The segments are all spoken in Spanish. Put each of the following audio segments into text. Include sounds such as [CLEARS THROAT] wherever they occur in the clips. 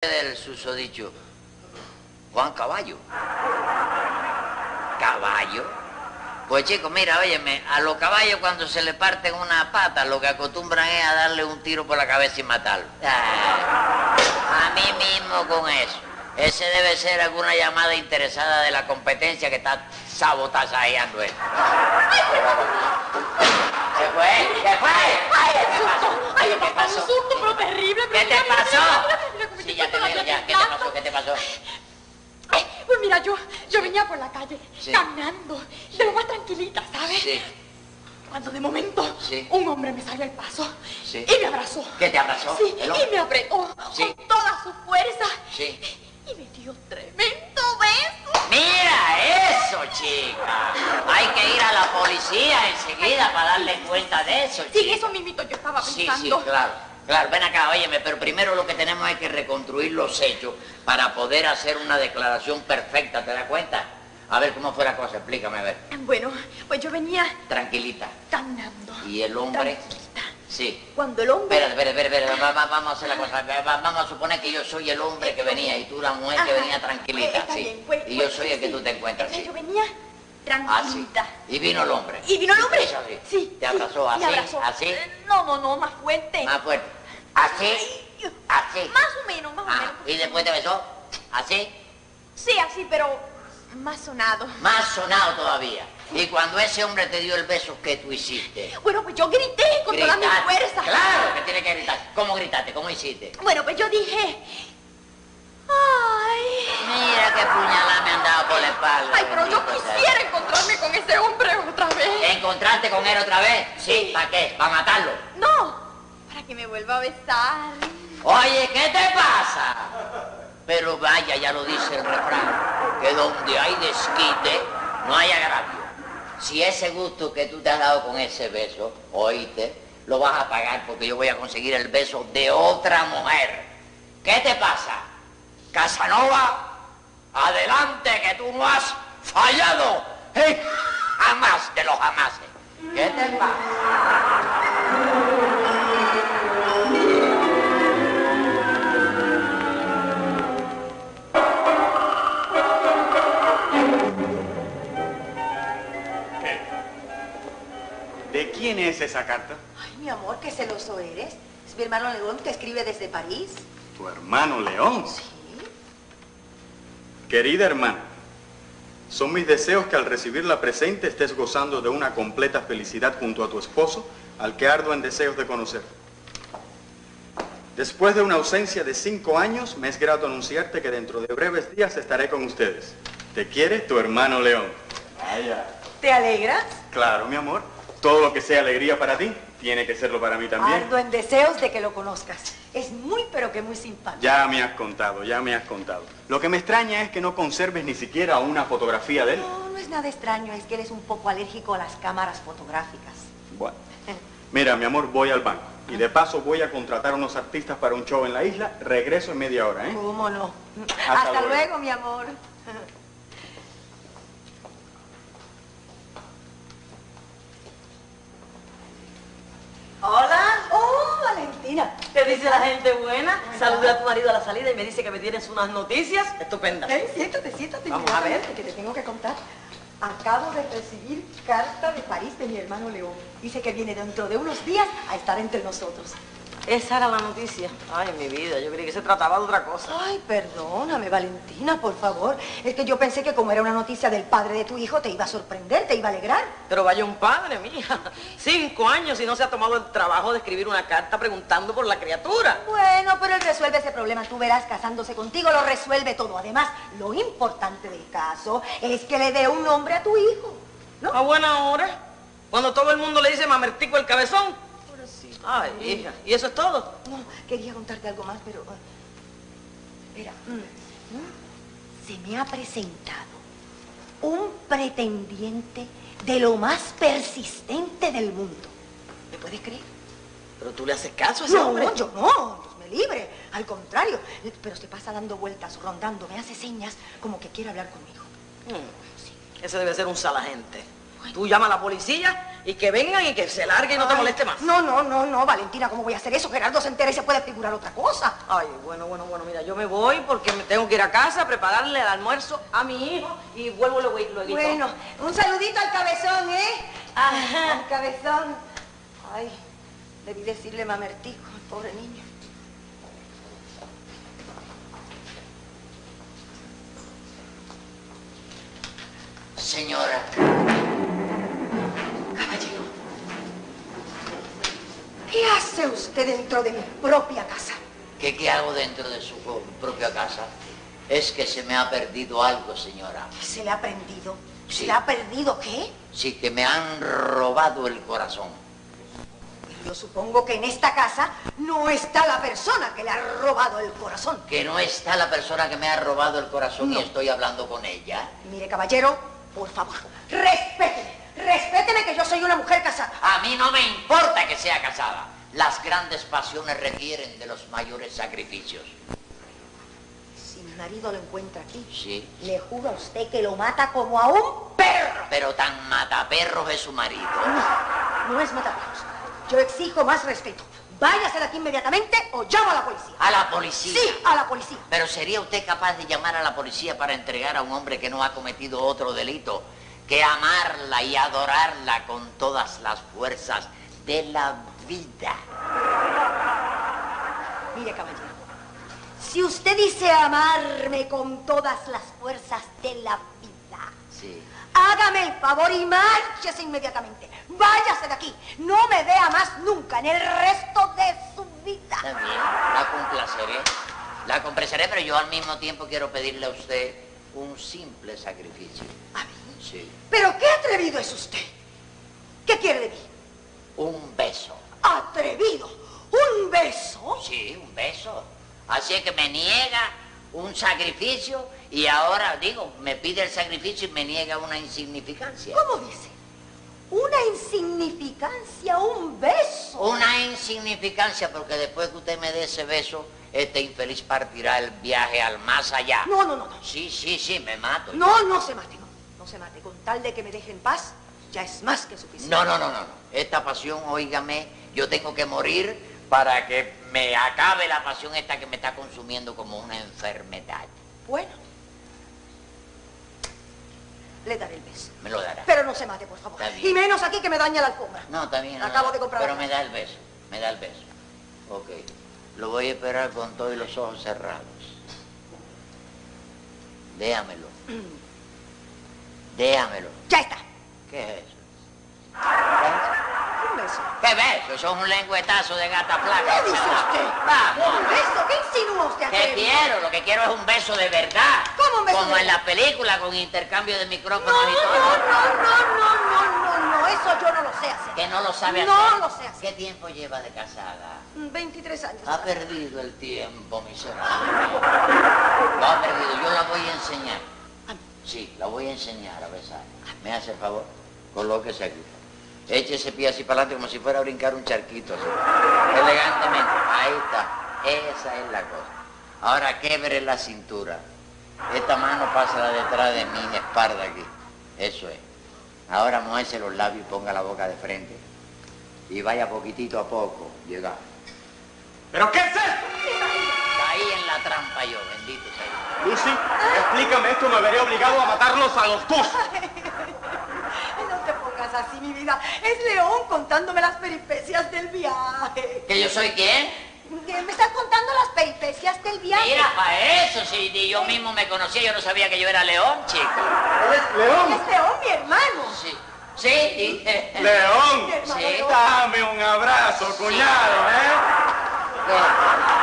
del susodicho Juan Caballo. ¿Caballo? Pues chicos, mira, óyeme, a los caballos cuando se le parten una pata, lo que acostumbran es a darle un tiro por la cabeza y matarlo. Ah, a mí mismo con eso. Ese debe ser alguna llamada interesada de la competencia que está sabotajeando él. ¿Qué fue? ¿Qué fue? Ay, ¿Qué el susto. Ay, ¿Qué papá, pasó? un susto, pero terrible. ¿Qué te pasó? Sí, ya te veo ya. ¿Qué te pasó? ¿Qué te pasó? Ay, pues mira, yo, yo venía por la calle Sí. caminando, de lo más tranquilita, ¿sabes? Sí. Cuando de momento Sí. un hombre me salió al paso Sí. y me abrazó. ¿Qué te abrazó? Sí, y me apretó Sí. con toda su fuerza. Sí. Y me dio tremendo beso. Mira eso, chica. Hay que ir a la policía enseguida para darle cuenta de eso, Sí, chica. eso mismito yo estaba Sí, sí, pensando. claro. Claro, ven acá, óyeme, pero primero lo que tenemos es que reconstruir los hechos para poder hacer una declaración perfecta, ¿te das cuenta? A ver, ¿cómo fue la cosa? Explícame, a ver. Bueno, pues yo venía Tranquilita. caminando. ¿Y el hombre? Sí. Cuando el hombre... Espera, espera, espera, espera, va- va- vamos a hacer la cosa. va- Vamos a suponer que yo soy el hombre que venía y tú la mujer que venía tranquilita, sí. bien, pues- y yo soy el que tú te encuentras, sí. Yo venía Ah, sí. tranquilita. Y vino el hombre. ¿Y vino el hombre? Eso sí. Sí. ¿Te abrazó así? abrazó. ¿Así? Eh, No, no, no, más fuerte. Más fuerte. Así. Así. Más o menos, más o Ah, menos. y después te besó. Así. Sí, así, pero más sonado. Más sonado todavía. Y cuando ese hombre te dio el beso, ¿qué tú hiciste? Bueno, pues yo grité con toda mi fuerza. Claro que tiene que gritar. ¿Cómo gritaste? ¿Cómo hiciste? Bueno, pues yo dije... Ay... Mira qué puñalada me han dado por la espalda. Ay, pero yo sea. quisiera encontrarme con ese hombre otra vez. ¿Encontraste con él otra vez? Sí. ¿Para qué? ¿Para matarlo? No, para que me vuelva a besar. Oye, ¿qué te pasa? Pero vaya, ya lo dice el refrán, que donde hay desquite, no hay agravio. Si ese gusto que tú te has dado con ese beso, oíste, lo vas a pagar porque yo voy a conseguir el beso de otra mujer. ¿Qué te pasa? Casanova, adelante que tú no has fallado. [LAUGHS] Jamás de los jamases. ¿Qué te pasa? Quién es esa carta? Ay, mi amor, qué celoso eres. Es mi hermano León que escribe desde París. Tu hermano León. Sí. Querida hermana, son mis deseos que al recibir la presente estés gozando de una completa felicidad junto a tu esposo, al que ardo en deseos de conocer. Después de una ausencia de cinco años, me es grato anunciarte que dentro de breves días estaré con ustedes. Te quiere tu hermano León. Vaya. ¿Te alegras? Claro, mi amor. Todo lo que sea alegría para ti, tiene que serlo para mí también. Ardo en deseos de que lo conozcas. Es muy, pero que muy simpático. Ya me has contado, ya me has contado. Lo que me extraña es que no conserves ni siquiera una fotografía de él. No, no es nada extraño, es que eres un poco alérgico a las cámaras fotográficas. Bueno. Mira, mi amor, voy al banco. Y de paso voy a contratar a unos artistas para un show en la isla. Regreso en media hora, ¿eh? ¿Cómo no? Hasta Hasta, luego. luego, mi amor. Hola, Valentina. ¿qué dice la gente buena? Saludé a tu marido a la salida y me dice que me tienes unas noticias estupendas. Ven, siéntate, siéntate. Vamos a ver. Que te tengo que contar. Acabo de recibir carta de París de mi hermano León. Dice que viene dentro de unos días a estar entre nosotros. Esa era la noticia. Ay, mi vida, yo creí que se trataba de otra cosa. Ay, perdóname, Valentina, por favor. Es que yo pensé que como era una noticia del padre de tu hijo, te iba a sorprender, te iba a alegrar. Pero vaya un padre, mía. Cinco años y no se ha tomado el trabajo de escribir una carta preguntando por la criatura. Bueno, pero él resuelve ese problema. Tú verás, casándose contigo lo resuelve todo. Además, lo importante del caso es que le dé un nombre a tu hijo. ¿No? A buena hora. Cuando todo el mundo le dice mamertico el cabezón. Ay, hija, ¿y eso es todo? No, quería contarte algo más, pero... eh, Espera. mm, Se me ha presentado un pretendiente de lo más persistente del mundo. ¿Me puedes creer? Pero tú le haces caso a ese No, hombre. yo no, Dios me libre. Al contrario, pero se pasa dando vueltas, rondando, me hace señas como que quiere hablar conmigo. Mm, Ese debe ser un salagente. Tú llama a la policía y que vengan y que se largue y no te moleste más. No, no, no, no, Valentina, ¿cómo voy a hacer eso? Gerardo se entera y se puede figurar otra cosa. Ay, bueno, bueno, bueno, mira, yo me voy porque me tengo que ir a casa a prepararle el almuerzo a mi hijo y vuelvo luego. luego. Bueno, un saludito al cabezón, ¿eh? Ajá. Al cabezón. Ay, debí decirle mamertico al pobre niño. Señora, Caballero, ¿qué hace usted dentro de mi propia casa? ¿qué, qué hago dentro de su propia casa? Es que se me ha perdido algo, señora. ¿Qué se le ha prendido? ¿Se le ha perdido qué? Sí, que me han robado el corazón. Yo supongo que en esta casa no está la persona que le ha robado el corazón. Que no está la persona que me ha robado el corazón No. y estoy hablando con ella. Mire, caballero, por favor, respéteme. Respéteme que yo soy una mujer casada. A mí no me importa que sea casada. Las grandes pasiones requieren de los mayores sacrificios. Si mi marido lo encuentra aquí, Sí. le juro a usted que lo mata como a un perro. Pero tan mataperros es su marido. No, no es mataperros. Yo exijo más respeto. Váyase de aquí inmediatamente o llamo a la policía. A la policía. Sí, a la policía. Pero ¿sería usted capaz de llamar a la policía para entregar a un hombre que no ha cometido otro delito que amarla y adorarla con todas las fuerzas de la vida? Mire, caballero, si usted dice amarme con todas las fuerzas de la vida, Sí. hágame el favor y márchese inmediatamente. Váyase de aquí. No me vea más nunca en el resto de su vida. Bien, la complaceré. La complaceré, pero yo al mismo tiempo quiero pedirle a usted un simple sacrificio. ¿A mí? Sí. ¿Pero qué atrevido es usted? ¿Qué quiere de mí? Un beso. ¿Atrevido? ¿Un beso? Sí, un beso. Así es que me niega un sacrificio y ahora, digo, me pide el sacrificio y me niega una insignificancia. ¿Cómo dice? Una insignificancia, un beso. Una insignificancia porque después que usted me dé ese beso, este infeliz partirá el viaje al más allá. No, no, no, no. Sí, sí, sí, me mato. No, no se mate, no. Se mate. Con tal de que me deje en paz, ya es más que suficiente. No, no, no, no. no. Esta pasión, óigame, yo tengo que morir para que me acabe la pasión esta que me está consumiendo como una enfermedad. Bueno. Le daré el beso. Me lo dará. Pero no se mate, por favor. Está bien. Y menos aquí que me daña la alfombra. No, está bien. Acabo no, de comprar Pero me da el beso, me da el beso. Ok. Lo voy a esperar con todos los ojos cerrados. Déjamelo. [CLEARS THROAT] Déjamelo. Ya está. ¿Qué es eso? Un beso. ¿Qué beso? Eso es un lengüetazo de gata flaca. ¿Qué dice usted? Vamos. ¿Un beso? ¿Qué insinúa usted? ¿Qué atrevido? quiero? Lo que quiero es un beso de verdad. ¿Cómo un beso Como de en la película con intercambio de micrófonos No, y no, todo. no, no, no, no, no, no. Eso yo no lo sé hacer. Que no lo sabe No hacer. lo sé hacer. ¿Qué tiempo lleva de casada? Mm, 23 años. Ha perdido el tiempo, miserable. Lo ha perdido. Yo la voy a enseñar. Sí, la voy a enseñar a besar. ¿Me hace el favor? Colóquese aquí. Eche ese pie así para adelante como si fuera a brincar un charquito. Así. Elegantemente. Ahí está. Esa es la cosa. Ahora quebre la cintura. Esta mano pasa detrás de mi espalda aquí. Eso es. Ahora muévese los labios y ponga la boca de frente. Y vaya poquitito a poco. Llega. ¿Pero qué es esto? Caí en la trampa yo, bendito sea. Lucy, explícame esto, me veré obligado a matarlos a los dos. No te pongas así, mi vida. Es León contándome las peripecias del viaje. ¿Que yo soy quién? Me está contando las peripecias del viaje. Mira, para eso, si ni yo mismo me conocía, yo no sabía que yo era león, chico. ¿Eres León? Es León, mi hermano. Sí, sí. [LAUGHS] León, Sí. dame un abrazo, cuñado, ¿eh?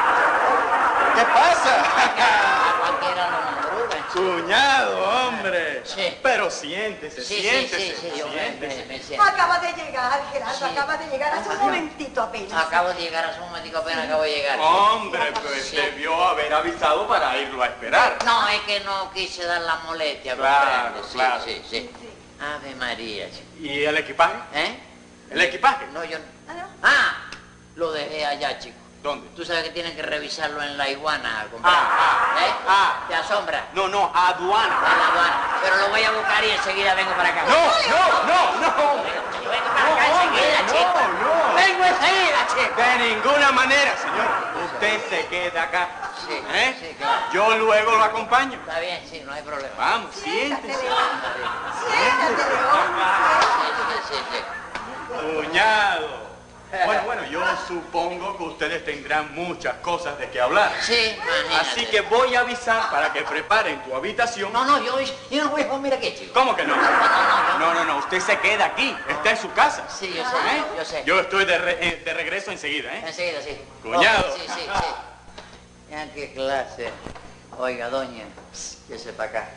¿Qué pasa? A cualquiera lo madruga, [LAUGHS] chico. Cuñado, hombre. Sí. Pero siéntese, Sí, sí, siéntese, sí, siéntese. me- me. Acaba de llegar, Gerardo, Sí. acaba de llegar hace un momentito apenas. Acabo de llegar, hace un momentico apenas acabo de llegar. Hombre, pues Sí. debió haber avisado para irlo a esperar. No, es que no quise dar la molestia, Claro, claro. sí, sí. Ave María, chico. ¿Y el equipaje? ¿Eh? ¿El equipaje? No, yo... Ah, ¿no? Ah, lo dejé allá, chico. ¿Dónde? Tú sabes que tienen que revisarlo en la iguana, compadre. Ah, ah, ¿Eh? ah. ¿Te asombra? No, no, aduana. En la aduana. pero lo voy a buscar y enseguida vengo para acá. No, no, no, no. Yo vengo para acá No, hombre, enseguida, no, chico. no. Vengo enseguida, chico. De ninguna manera, señor. Usted se queda acá. Sí, ¿Eh? sí, claro. Yo luego lo acompaño. Está bien, sí, no hay problema. Vamos, Siéntate, siéntese. León. Siéntate, sí, sí. Cuñado. Bueno, bueno, yo supongo que ustedes tendrán muchas cosas de qué hablar. Sí, imagínate. Así que voy a avisar para que preparen tu habitación. No, no, yo, yo no voy a dormir aquí, chico. ¿Cómo que no? No, no, no. No, no, no, usted se queda aquí. Está en su casa. Sí, yo sé, ¿Eh? yo sé. Yo estoy de, re- eh, de regreso enseguida, ¿eh? Enseguida, sí. Cuñado. Oh, sí, sí, sí. Ya, qué clase. Oiga, doña, que sepa acá.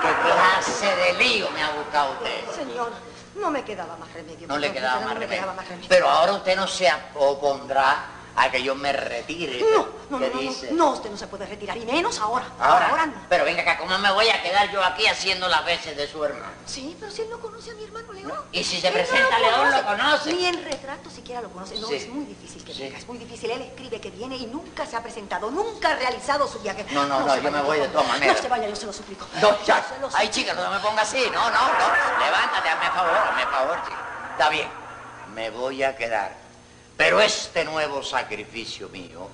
¿Qué clase de lío me ha buscado usted? Señor, no me quedaba más remedio. No le quedaba más remedio. Pero ahora usted no se opondrá a que yo me retire. No, no, ¿Qué no, dice? no, usted no se puede retirar, y menos ahora. Ahora, no. pero venga acá, ¿cómo me voy a quedar yo aquí haciendo las veces de su hermano? Sí, pero si él no conoce a mi hermano León. ¿Y si se Él no presenta León, lo conoce? Ni en retrato siquiera lo conoce. No, Sí. es muy difícil que Sí. venga, es muy difícil. Él escribe que viene y nunca se ha presentado, nunca ha realizado su viaje. No, no, no, yo me voy de todas maneras. No se vaya, yo se lo suplico. No, ya. Ay, chica, no me ponga así. No, no, no. Levántate, hazme favor, hazme favor, chica. Está bien. Me voy a quedar. Pero este nuevo sacrificio mío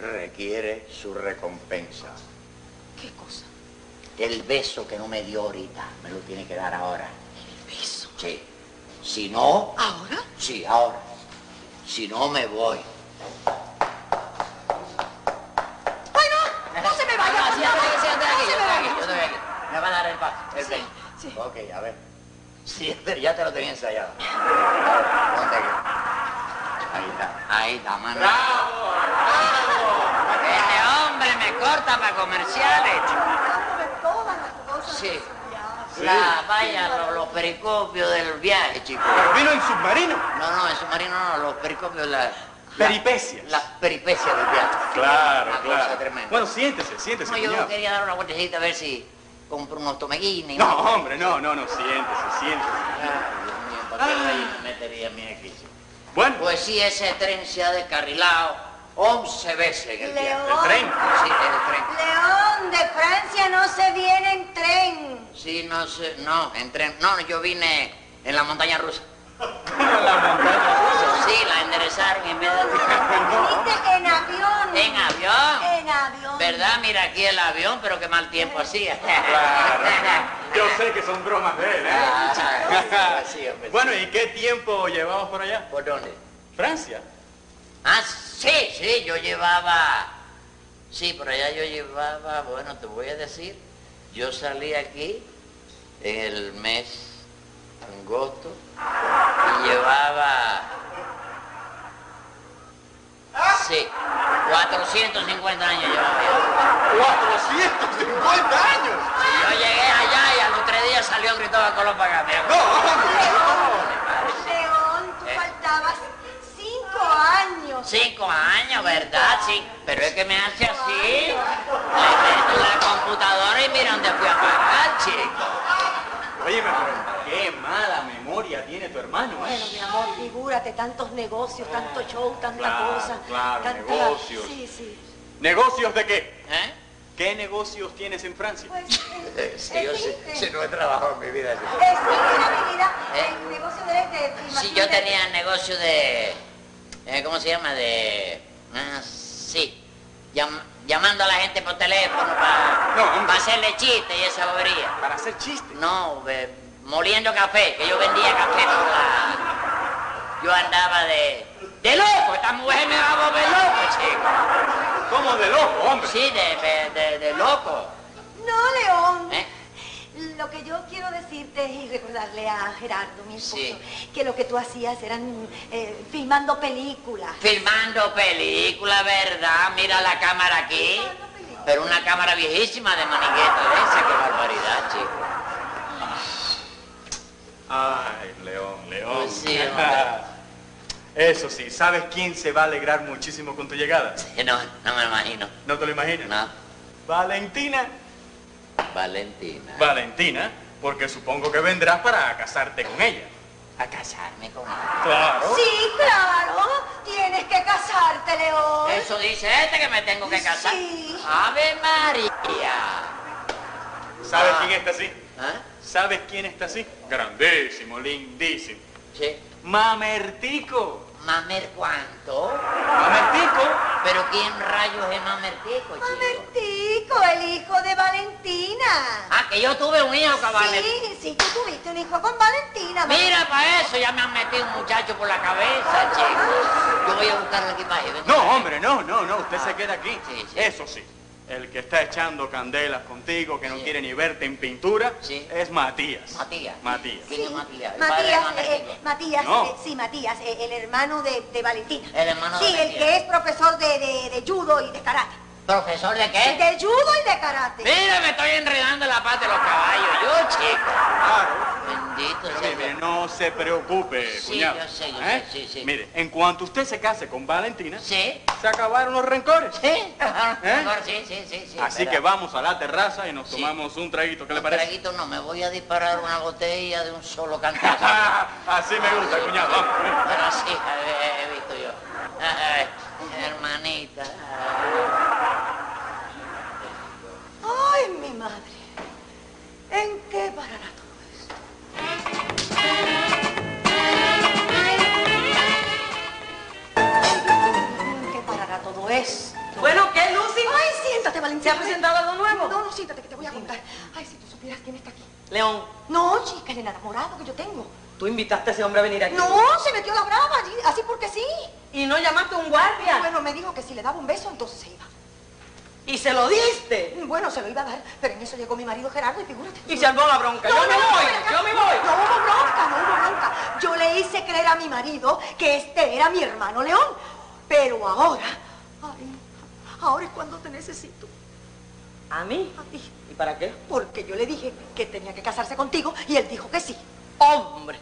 requiere su recompensa. ¿Qué cosa? El beso que no me dio ahorita, me lo tiene que dar ahora. Beso. Sí. Si no, ¿Ahora? sí, ahora. Si no, me voy. ¡Ay, no! ¡No se me vaya! No, siéntate siéntate se me vaya. aquí, yo estoy aquí. Me va a dar el paso, el Sí, sí. Ok, a ver. Sí, [LAUGHS] pero ya te lo tenía ensayado. [LAUGHS] Ponte aquí. Ahí está, ahí está, mano. Este hombre me corta para comerciales. Todas las cosas. Sí. Sí. La, vaya, los, los pericopios del viaje, chicos. Pero vino en submarino. No, no, en submarino no, los pericopios, la, la- Peripecias. Las peripecias del viaje. Claro, Una cosa claro. tremenda. Bueno, siéntese, siéntese, No, yo cuñado. quería dar una vueltecita a ver si compro unos tomeguines. No, hombre, no, no, no, siéntese, siéntese. Ay, Dios mío, ¿para qué rayos me metería a mí aquí? Bueno, Pues sí, ese tren se ha descarrilado 11 veces en el viaje. el tren. Sí, el tren. León, de Francia no se viene en tren. Sí, no sé, no, en tren. No, yo vine en la montaña rusa. La montaña rusa. Sí, la enderezaron de... Viniste en avión. En avión. En avión. ¿Verdad? Mira aquí el avión, pero qué mal tiempo hacía. Claro. Yo sé que son bromas de él, ¿eh? Ah, sí, hombre, Bueno. ¿y qué tiempo llevamos por allá? ¿Por dónde? Francia. Ah, sí, sí, yo llevaba... Sí, por allá yo llevaba, bueno, te voy a decir, yo salí aquí en el mes agosto y llevaba... Sí, 450 años llevaba yo. 450 años. Sí, yo llegué allá y a los tres días salió Cristóbal Colón para acá. No, hombre, León, tú ¿Eh? faltabas cinco años. Cinco años, ¿verdad? Sí. Pero es que me hace así. Le meto en la computadora y mira dónde fui a parar, chico. Óyeme, pero qué mala memoria tiene tu hermano, Bueno, ¿eh? mi amor, figúrate, tantos negocios, tanto show, tanta Claro, cosa. claro, tanta- negocios. Sí, sí. ¿Negocios de qué? ¿Eh? ¿Qué negocios tienes en Francia? Pues, [LAUGHS] Eh, Sí, yo sí, sí, no he trabajado en mi vida. sí. Existe la vida, el negocio de, de filmación Sí, yo tenía el negocio de... eh, ¿Cómo se llama? De... Ah, sí. Llam- llamando a la gente por teléfono para No, hacerle chistes y esa bobería. Para hacer chistes. No, eh, moliendo café, que yo vendía café por la... Yo andaba de... De loco, esta mujer me va a volver loco, chico. ¿Cómo de loco, hombre? Sí, de, de, de- de loco. No, León. ¿Eh? Lo que yo quiero decirte y recordarle a Gerardo, mi esposo, Sí. que lo que tú hacías eran eh, filmando películas. Filmando película, ¿verdad? Mira la cámara aquí. Películas. Pero una cámara viejísima de esa, qué barbaridad, chico. Ay, León, León. Pues sí. [LAUGHS] Eso sí, ¿sabes quién se va a alegrar muchísimo con tu llegada? [LAUGHS] No, no me imagino. ¿No te lo imaginas? No, Valentina. Valentina. Valentina, porque supongo que vendrás para casarte con ella. A casarme con él. Claro. Sí, claro. Tienes que casarte, León. Eso dice este que me tengo que casar. Sí. Ave María. ¿Sabes Ah. quién está así? ¿Ah? ¿Sabes quién está así? Grandísimo, lindísimo. Sí. Mamertico. ¿Mamer cuánto? Mamertico. ¿Pero quién rayos es Mamertico, chico? Mamertico, el hijo de Valentina. Ah, que yo tuve un hijo, cabal. Sí, sí, tú tuviste un hijo con Valentina. Mira, para eso ya me han metido un muchacho por la cabeza, chico. Yo voy a buscar la equipaje. ven. No, hombre, no, no, no. Usted se queda aquí. Sí, sí. Eso sí. El que está echando candelas contigo, que no Sí. quiere ni verte en pintura, Sí. es Matías. Matías. Matías. ¿Quién es Matías? ¿El padre de Matías, eh, Matías, No. eh, sí, Matías, eh, el hermano de, de Valentina. El hermano de Sí, el que es profesor de, de, de judo y de karate. ¿Profesor de qué? De judo y de karate. Mira, me estoy enredando en la pata de los caballos. Yo, chico. Claro. Bendito Pero sea mire, no se preocupe, Sí, cuñado. yo sé, yo ¿Eh? sé, sí, sí. Mire, en cuanto usted se case con Valentina, ¿Sí? se acabaron los rencores. ¿Sí? ¿Eh? [LAUGHS] Sí, sí, sí, sí. Así que vamos a la terraza y nos Sí. tomamos un traguito. ¿Qué le Un parece? traguito no, me voy a disparar una botella de un solo cantazo. [LAUGHS] Así me gusta, cuñado. Vamos. Bueno, sí, he, he visto yo. Hermanita. Ay, mi madre. ¿En qué parará todo esto? ¿En qué parará todo esto? Bueno, ¿qué, Lucy? Ay, siéntate, Valentina. ¿Se ha presentado algo nuevo? No, no, siéntate, que te voy a contar. Ay, si tú supieras quién está aquí. León, No, chica, el enamorado que yo tengo. tú invitaste a ese hombre a venir aquí. No, se metió la brava allí, así porque sí. Y no llamaste a un guardia. Bueno, me dijo que si le daba un beso, entonces se iba. Y se lo diste. Bueno, se lo iba a dar, pero en eso llegó mi marido Gerardo y figúrate. Y se armó la bronca. yo me no, voy, acá. yo me voy. No hubo bronca, no hubo bronca. Yo le hice creer a mi marido que este era mi hermano León. Pero ahora, ay, ahora es cuando te necesito. ¿A mí? A ti. ¿Y para qué? Porque yo le dije que tenía que casarse contigo y él dijo que sí. Hombre,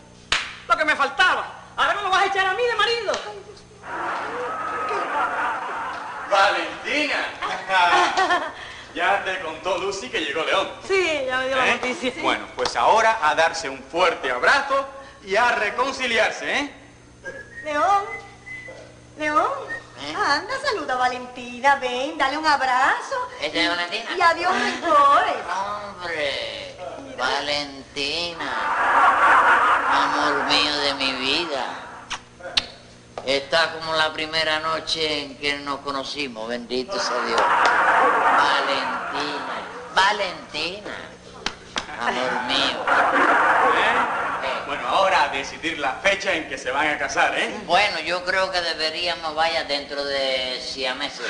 lo que me faltaba. Ahora me lo vas a echar a mí de marido. Valentina. [LAUGHS] ya te contó Lucy que llegó León. Sí, ya me dio la ¿Eh? noticia. Bueno, pues ahora a darse un fuerte abrazo y a reconciliarse, ¿eh? León, León, ¿Eh? anda, saluda a Valentina, ven, dale un abrazo. ¿Este es Valentina? Y adiós, mejores. Hombre, Valentina, amor mío de mi vida. Está como la primera noche en que nos conocimos, bendito sea Dios. Valentina, Valentina, amor mío. Bueno, ahora a decidir la fecha en que se van a casar, ¿eh? Bueno, yo creo que deberíamos, vaya, dentro de seis meses.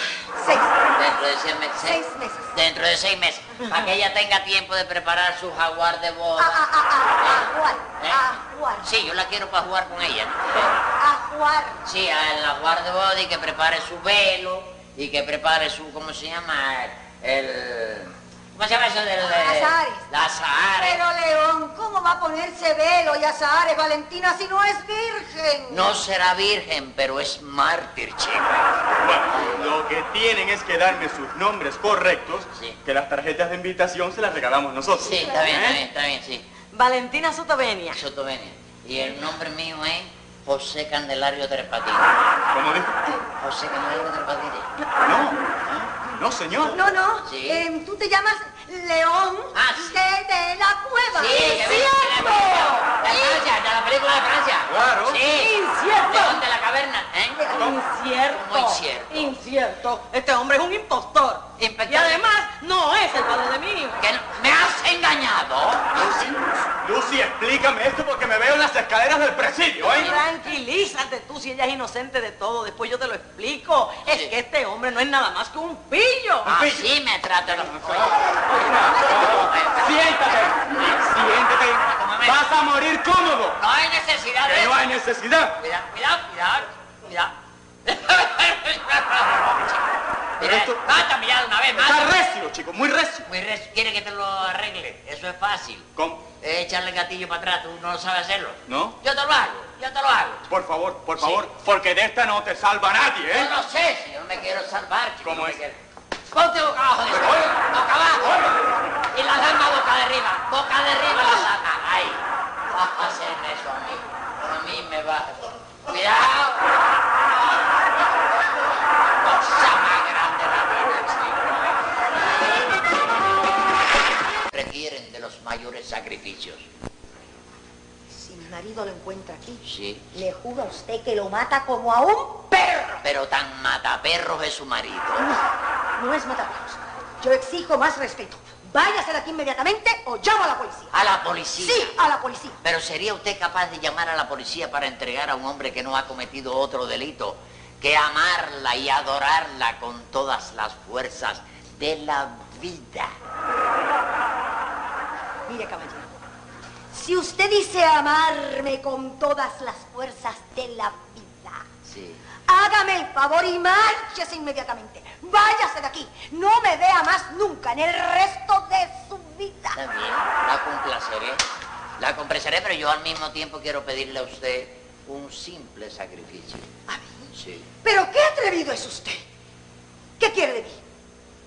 Seis. Dentro de seis meses. Seis meses. Dentro de seis meses. Para que ella tenga tiempo de preparar su jaguar de boda. a, a, a, a jugar, ¿Eh? a jugar, Sí, yo la quiero para jugar con ella. a jugar. Sí, a la jaguar de boda y que prepare su velo y que prepare su, ¿cómo se llama? El... ¿Cómo se llama eso del... de- Azahares. La azahares. Pero León, ¿cómo va a ponerse velo y azahares, Valentina, si no es virgen? No será virgen, pero es mártir, chico. Bueno, lo que tienen es que darme sus nombres correctos, Sí. que las tarjetas de invitación se las regalamos nosotros. Sí, está bien, está ¿Eh? bien, está bien, sí. Valentina Sotovenia. Sotovenia. Y el nombre mío es José Candelario Tres Patines. ¿Cómo dijo? José Candelario Tres Patines. No, no, señor. No, no, Sí. em, tú te llamas León Ah, sí. de, de la cueva. Sí, que ven, de la película de Francia, de la película de Francia. Claro. Sí. Incierto. León de la caverna, ¿eh? Incierto. ¿Cómo incierto? Incierto. Este hombre es un impostor. Y además no es el padre de mi hijo. Que no- me has engañado. Lucy, Lucy, explícame esto porque me veo en las escaleras del presidio, ¿eh? Tranquilízate tú si ella es inocente de todo. Después yo te lo explico. Es que este hombre no es nada más que un pillo. Así me tratan los... Siéntate, siéntate. Vas a morir cómodo. No hay necesidad de Que no eso. hay necesidad. Cuidado, cuidado, cuidado, cuidado. Pero Mira, esto- mátame ya de una vez, Está mátame. recio, chico, muy recio. Muy recio. ¿Quiere que te lo arregle? Eso es fácil. ¿Cómo? Es echarle el gatillo para atrás, tú no sabes hacerlo. ¿No? Yo te lo hago, yo te lo hago. Por favor, por Sí. favor, porque de esta no te salva nadie, Yo ¿eh? no sé si yo no me quiero salvar, chico. ¿Cómo no es? Ponte boca abajo de Pero, boca abajo. Y la dama boca de arriba, boca de arriba la dama. Ahí. Vas a hacerme eso a mí. A mí me va. Cuidado. Sacrificios. Si mi marido lo encuentra aquí, Sí. le juro a usted que lo mata como a un perro. Pero tan mataperros es su marido. No, no es mataperros. Yo exijo más respeto. Váyase de aquí inmediatamente o llamo a la policía. A la policía. Sí, a la policía. Pero ¿sería usted capaz de llamar a la policía para entregar a un hombre que no ha cometido otro delito que amarla y adorarla con todas las fuerzas de la vida? Mire, caballero. Si usted dice amarme con todas las fuerzas de la vida, Sí. hágame el favor y márchese inmediatamente. Váyase de aquí. No me vea más nunca en el resto de su vida. Está bien, la complaceré. La complaceré, pero yo al mismo tiempo quiero pedirle a usted un simple sacrificio. ¿A mí? Sí. ¿Pero qué atrevido es usted? ¿Qué quiere de mí?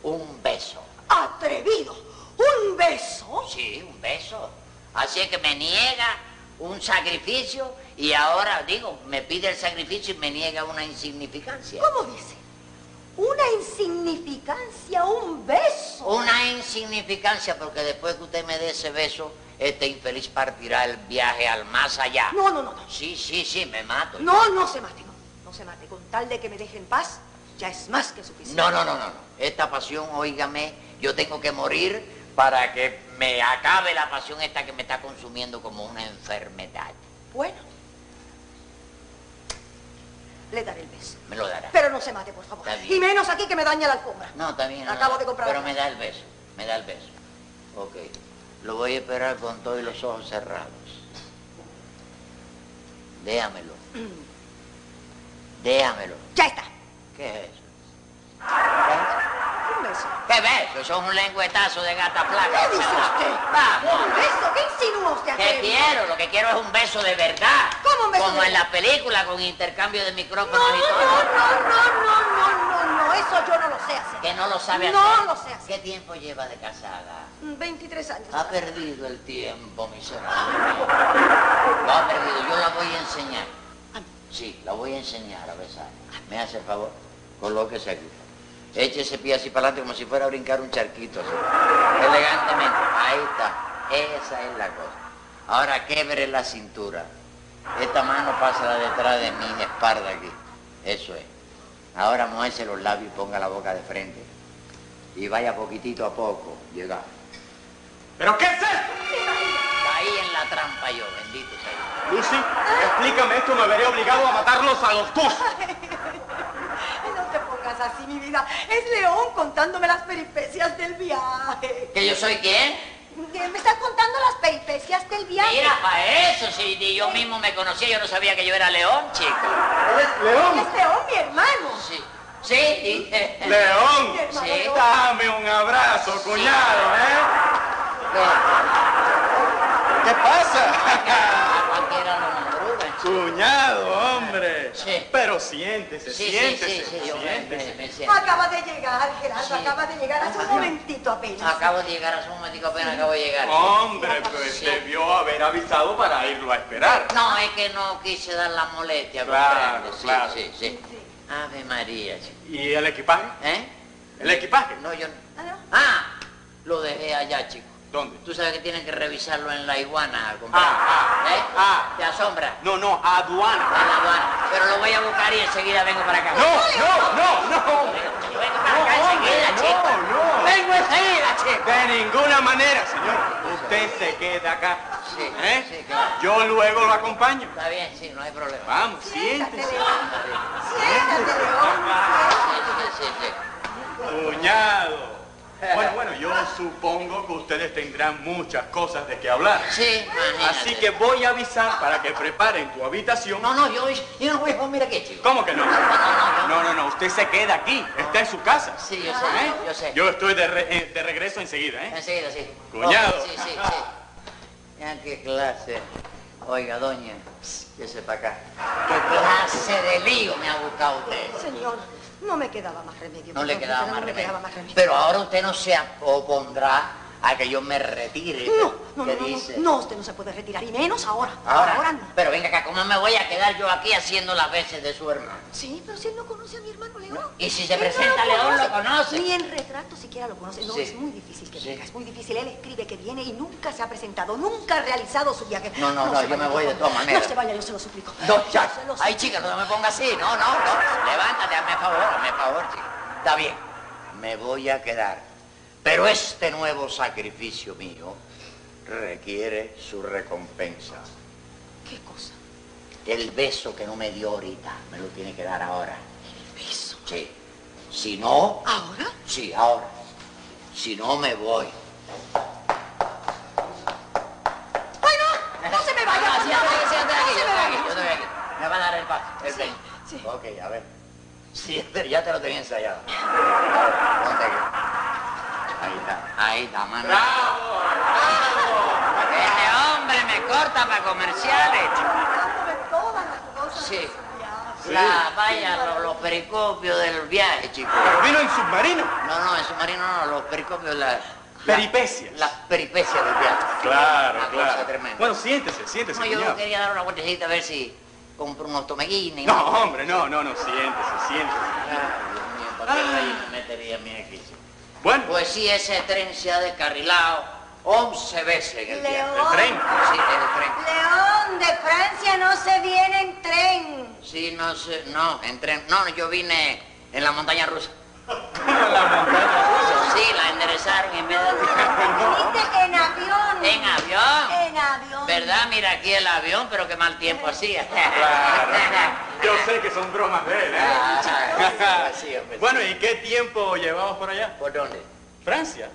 Un beso. ¿Atrevido? ¿Un beso? Sí, un beso. Así es que me niega un sacrificio y ahora, digo, me pide el sacrificio y me niega una insignificancia. ¿Cómo dice? Una insignificancia, un beso. Una insignificancia porque después que usted me dé ese beso, este infeliz partirá el viaje al más allá. No, no, no, no. Sí, sí, sí, me mato. No, no se mate, no. No se mate. Con tal de que me deje en paz, ya es más que suficiente. No, no, no, no. no. Esta pasión, óigame, yo tengo que morir para que me acabe la pasión esta que me está consumiendo como una enfermedad. Bueno. Le daré el beso. Me lo dará. Pero no se mate, por favor. Y menos aquí que me daña la alfombra. No, no, Acabo no, de comprar Pero me da el beso, me da el beso. Ok. Lo voy a esperar con todos los ojos cerrados. Déjamelo. Déjamelo. Ya está. ¿Qué es eso? ¿Qué beso? Eso es un lengüetazo de gata placa. ¿Qué dice usted? Vamos. ¿Un beso? ¿Qué insinúa usted ¿Qué atrevido? quiero? Lo que quiero es un beso de verdad. ¿Cómo un beso Como de en la película con intercambio de micrófonos No, y no, todo. no, no, no, no, no, no. Eso yo no lo sé hacer. Que no lo sabe No hacer. lo sé hacer. ¿Qué tiempo lleva de casada? Mm, 23 años. Ha perdido el tiempo, miserable. Lo ha perdido. Yo la voy a enseñar. Sí, la voy a enseñar a besar. Me hace el favor. Colóquese aquí. Eche ese pie así para adelante como si fuera a brincar un charquito. así. Elegantemente. Ahí está. Esa es la cosa. Ahora quebre la cintura. Esta mano pasa detrás de mi espalda aquí. Eso es. Ahora muévese los labios y ponga la boca de frente. Y vaya poquitito a poco. Llega. ¿Pero qué es esto? Caí en la trampa yo, bendito sea Dios. Lucy, explícame esto, me veré obligado a matarlos a los dos. [LAUGHS] Así, mi vida. Es León contándome las peripecias del viaje. ¿Que yo soy quién? ¿Qué ¿Me estás contando las peripecias del viaje? Mira, para eso, si ni yo mismo me conocía, yo no sabía que yo era león, chico. ¿Es León? Es León, mi hermano. Sí, sí, dije. León, Mi hermano Sí. León. dame un abrazo, cuñado, ¿eh? ¿Qué pasa? Cuñado. Sí. Pero siéntese, Sí, sí, siéntese, sí, sí, yo siéntese. me-. Acaba de llegar, Gerardo, Sí. acaba de llegar hace un momentito apenas. Acabo de llegar, hace un momentico apenas acabo de llegar. Hombre, pues Sí. debió haber avisado para irlo a esperar. No, es que no quise dar la molestia, Claro, comprende. Sí, claro. sí, sí. Ave María, chico. ¿Y el equipaje? ¿Eh? ¿El equipaje? No, yo... Ah, ¿no? Ah, lo dejé allá, chico. ¿Dónde? Tú sabes que tienen que revisarlo en la iguana, compadre. Ah, ah, ¿Eh? ah. ¿Te asombra? No, no, aduana. En la aduana. Pero lo voy a buscar y enseguida vengo para acá. No, no, no, no. Yo vengo para acá No, enseguida, hombre, chico. no, no. Vengo enseguida, chico. De ninguna manera, señor. Usted se queda acá. Sí, ¿Eh? sí, claro. Yo luego lo acompaño. Está bien, sí, no hay problema. Vamos, Siéntate, siéntese. León. Siéntate, sí, sí. Cuñado. Bueno, bueno, yo supongo que ustedes tendrán muchas cosas de qué hablar. Sí, imagínate. Así que voy a avisar para que preparen tu habitación. No, no, yo, yo no voy a dormir aquí, chico. ¿Cómo que no? No, no, no, yo- No, no, no, usted se queda aquí. Está en su casa. Sí, yo sé, ¿Eh? yo sé. Yo estoy de, re- eh, de regreso enseguida, ¿eh? Enseguida, sí. Cuñado. Oh, sí, sí, sí. Ya qué clase. Oiga, doña, que sepa acá. ¿Qué clase de lío me ha buscado usted? Señor, no me quedaba más remedio. No le quedaba no más me remedio. quedaba más remedio. Pero ahora usted no se opondrá a que yo me retire. No, no, ¿Qué no, no, dice? no, usted no se puede retirar, y menos ahora. Ahora, ahora no. Pero venga acá, ¿cómo me voy a quedar yo aquí haciendo las veces de su hermano? Sí, pero si él no conoce a mi hermano León. ¿Y si se Él no presenta León, lo conoce? Ni en retrato siquiera lo conoce. No, Sí. es muy difícil que Sí. venga, es muy difícil. Él escribe que viene y nunca se ha presentado, nunca ha realizado su viaje. No, no, no, se yo me voy de todas maneras. No se vaya, yo se lo suplico. No, ya. Ay, chica, no me ponga así. No, no, no. Levántate, hazme favor, hazme favor, chica. Está bien. Me voy a quedar. Pero este nuevo sacrificio mío requiere su recompensa. ¿Qué cosa? El beso que no me dio ahorita, me lo tiene que dar ahora. ¿El beso? Sí. Si no, ¿Ahora? sí, ahora. Si no, me voy. ¡Ay, no! ¡No se me vaya! Ah, por siéntate aquí, siéntate ¡No aquí, se yo me vaya! aquí, yo estoy aquí. Me va a dar el paso, el Sí, beso. sí. Ok, a ver. Siéntate, [LAUGHS] ya te lo tenía ensayado. [LAUGHS] Ponte aquí. Ahí está, ahí está, mano. Este hombre me corta para comerciales. Todas las cosas. Sí. La, vaya, los, los pericopios del viaje, chicos. Pero vino en submarino. No, no, en submarino no, los pericopios, la... Peripecias. Las peripecias del viaje. Claro, Una claro. cosa tremenda. Bueno, siéntese, siéntese, No, yo cuñado. quería dar una vueltecita a ver si compro unos tomeguines. No, hombre, no, no, no, siéntese, siéntese. Ay, Dios mío, ¿para qué rayos me metería a mí aquí? Bueno, Pues sí, ese tren se ha descarrilado 11 veces en el viaje. el tren. Sí, el tren. León, de Francia no se viene en tren. Sí, no sé, no, en tren. No, yo vine en la montaña rusa. La montaña rusa. Sí, la enderezaron en vez de... Viniste en avión. En avión. En avión. ¿Verdad? Mira aquí el avión, pero qué mal tiempo hacía. Claro. Yo sé que son bromas de él, ¿eh? Ah, sí, hombre, sí. Bueno, ¿y qué tiempo llevamos por allá? ¿Por dónde? Francia.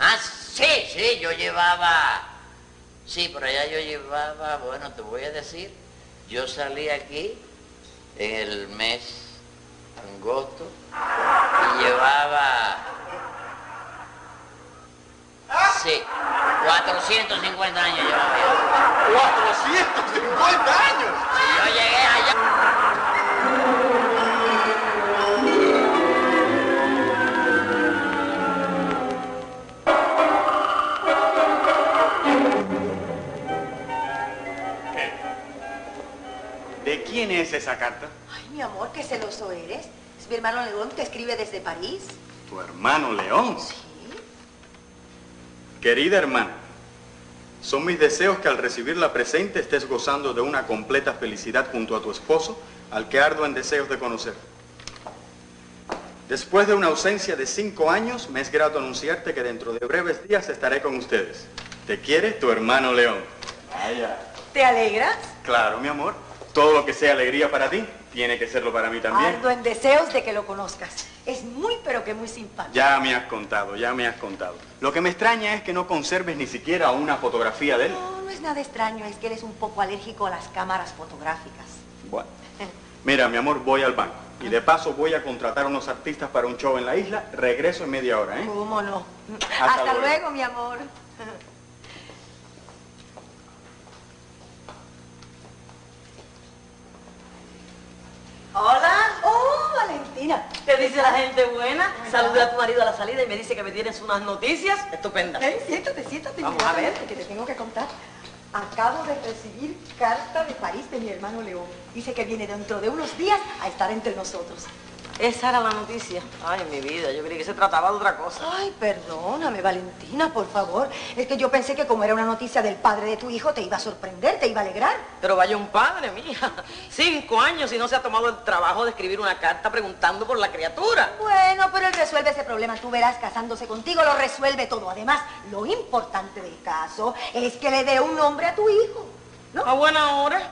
Ah, sí, sí, yo llevaba... Sí, por allá yo llevaba, bueno, te voy a decir, yo salí aquí en el mes agosto y llevaba... Sí, 450 años llevaba yo. 450 años. Yo llegué allá... ¿De quién es esa carta? Ay, mi amor, qué celoso eres. Es mi hermano León que escribe desde París. Tu hermano León. Sí. Querida hermana, son mis deseos que al recibir la presente estés gozando de una completa felicidad junto a tu esposo, al que ardo en deseos de conocer. Después de una ausencia de cinco años, me es grato anunciarte que dentro de breves días estaré con ustedes. Te quiere tu hermano León. Vaya. ¿Te alegras? Claro, mi amor. Todo lo que sea alegría para ti, tiene que serlo para mí también. Ardo en deseos de que lo conozcas. Es muy, pero que muy simpático. Ya me has contado, ya me has contado. Lo que me extraña es que no conserves ni siquiera una fotografía de él. No, no es nada extraño, es que eres un poco alérgico a las cámaras fotográficas. Bueno. [LAUGHS] Mira, mi amor, voy al banco. Y de paso voy a contratar a unos artistas para un show en la isla. Regreso en media hora, ¿eh? ¿Cómo no? Hasta Hasta, luego. luego, mi amor. [LAUGHS] Hola. Oh, Valentina. ¿Qué dice la gente buena? Saludé a tu marido a la salida y me dice que me tienes unas noticias estupendas. Ey, siéntate, siéntate. Vamos a ver. Que te tengo que contar. Acabo de recibir carta de París de mi hermano León. Dice que viene dentro de unos días a estar entre nosotros. Esa era la noticia. Ay, mi vida, yo creí que se trataba de otra cosa. Ay, perdóname, Valentina, por favor. Es que yo pensé que como era una noticia del padre de tu hijo, te iba a sorprender, te iba a alegrar. Pero vaya un padre, mía. Cinco años y no se ha tomado el trabajo de escribir una carta preguntando por la criatura. Bueno, pero él resuelve ese problema. Tú verás, casándose contigo, lo resuelve todo. Además, lo importante del caso es que le dé un nombre a tu hijo. ¿No? A buena hora.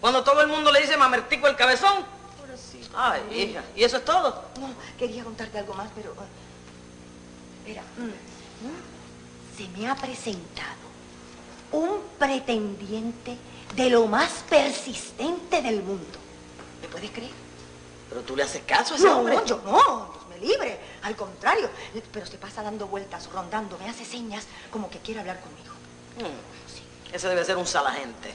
Cuando todo el mundo le dice mamertico el cabezón. Ay, hija, ¿y eso es todo? No, quería contarte algo más, pero... eh, Mira, mm, mm, se me ha presentado un pretendiente de lo más persistente del mundo. ¿Me puedes creer? Pero tú le haces caso a ese No, hombre. yo no, Dios me libre. Al contrario, pero se pasa dando vueltas, rondando, me hace señas como que quiere hablar conmigo. Mm, Ese debe ser un salagente.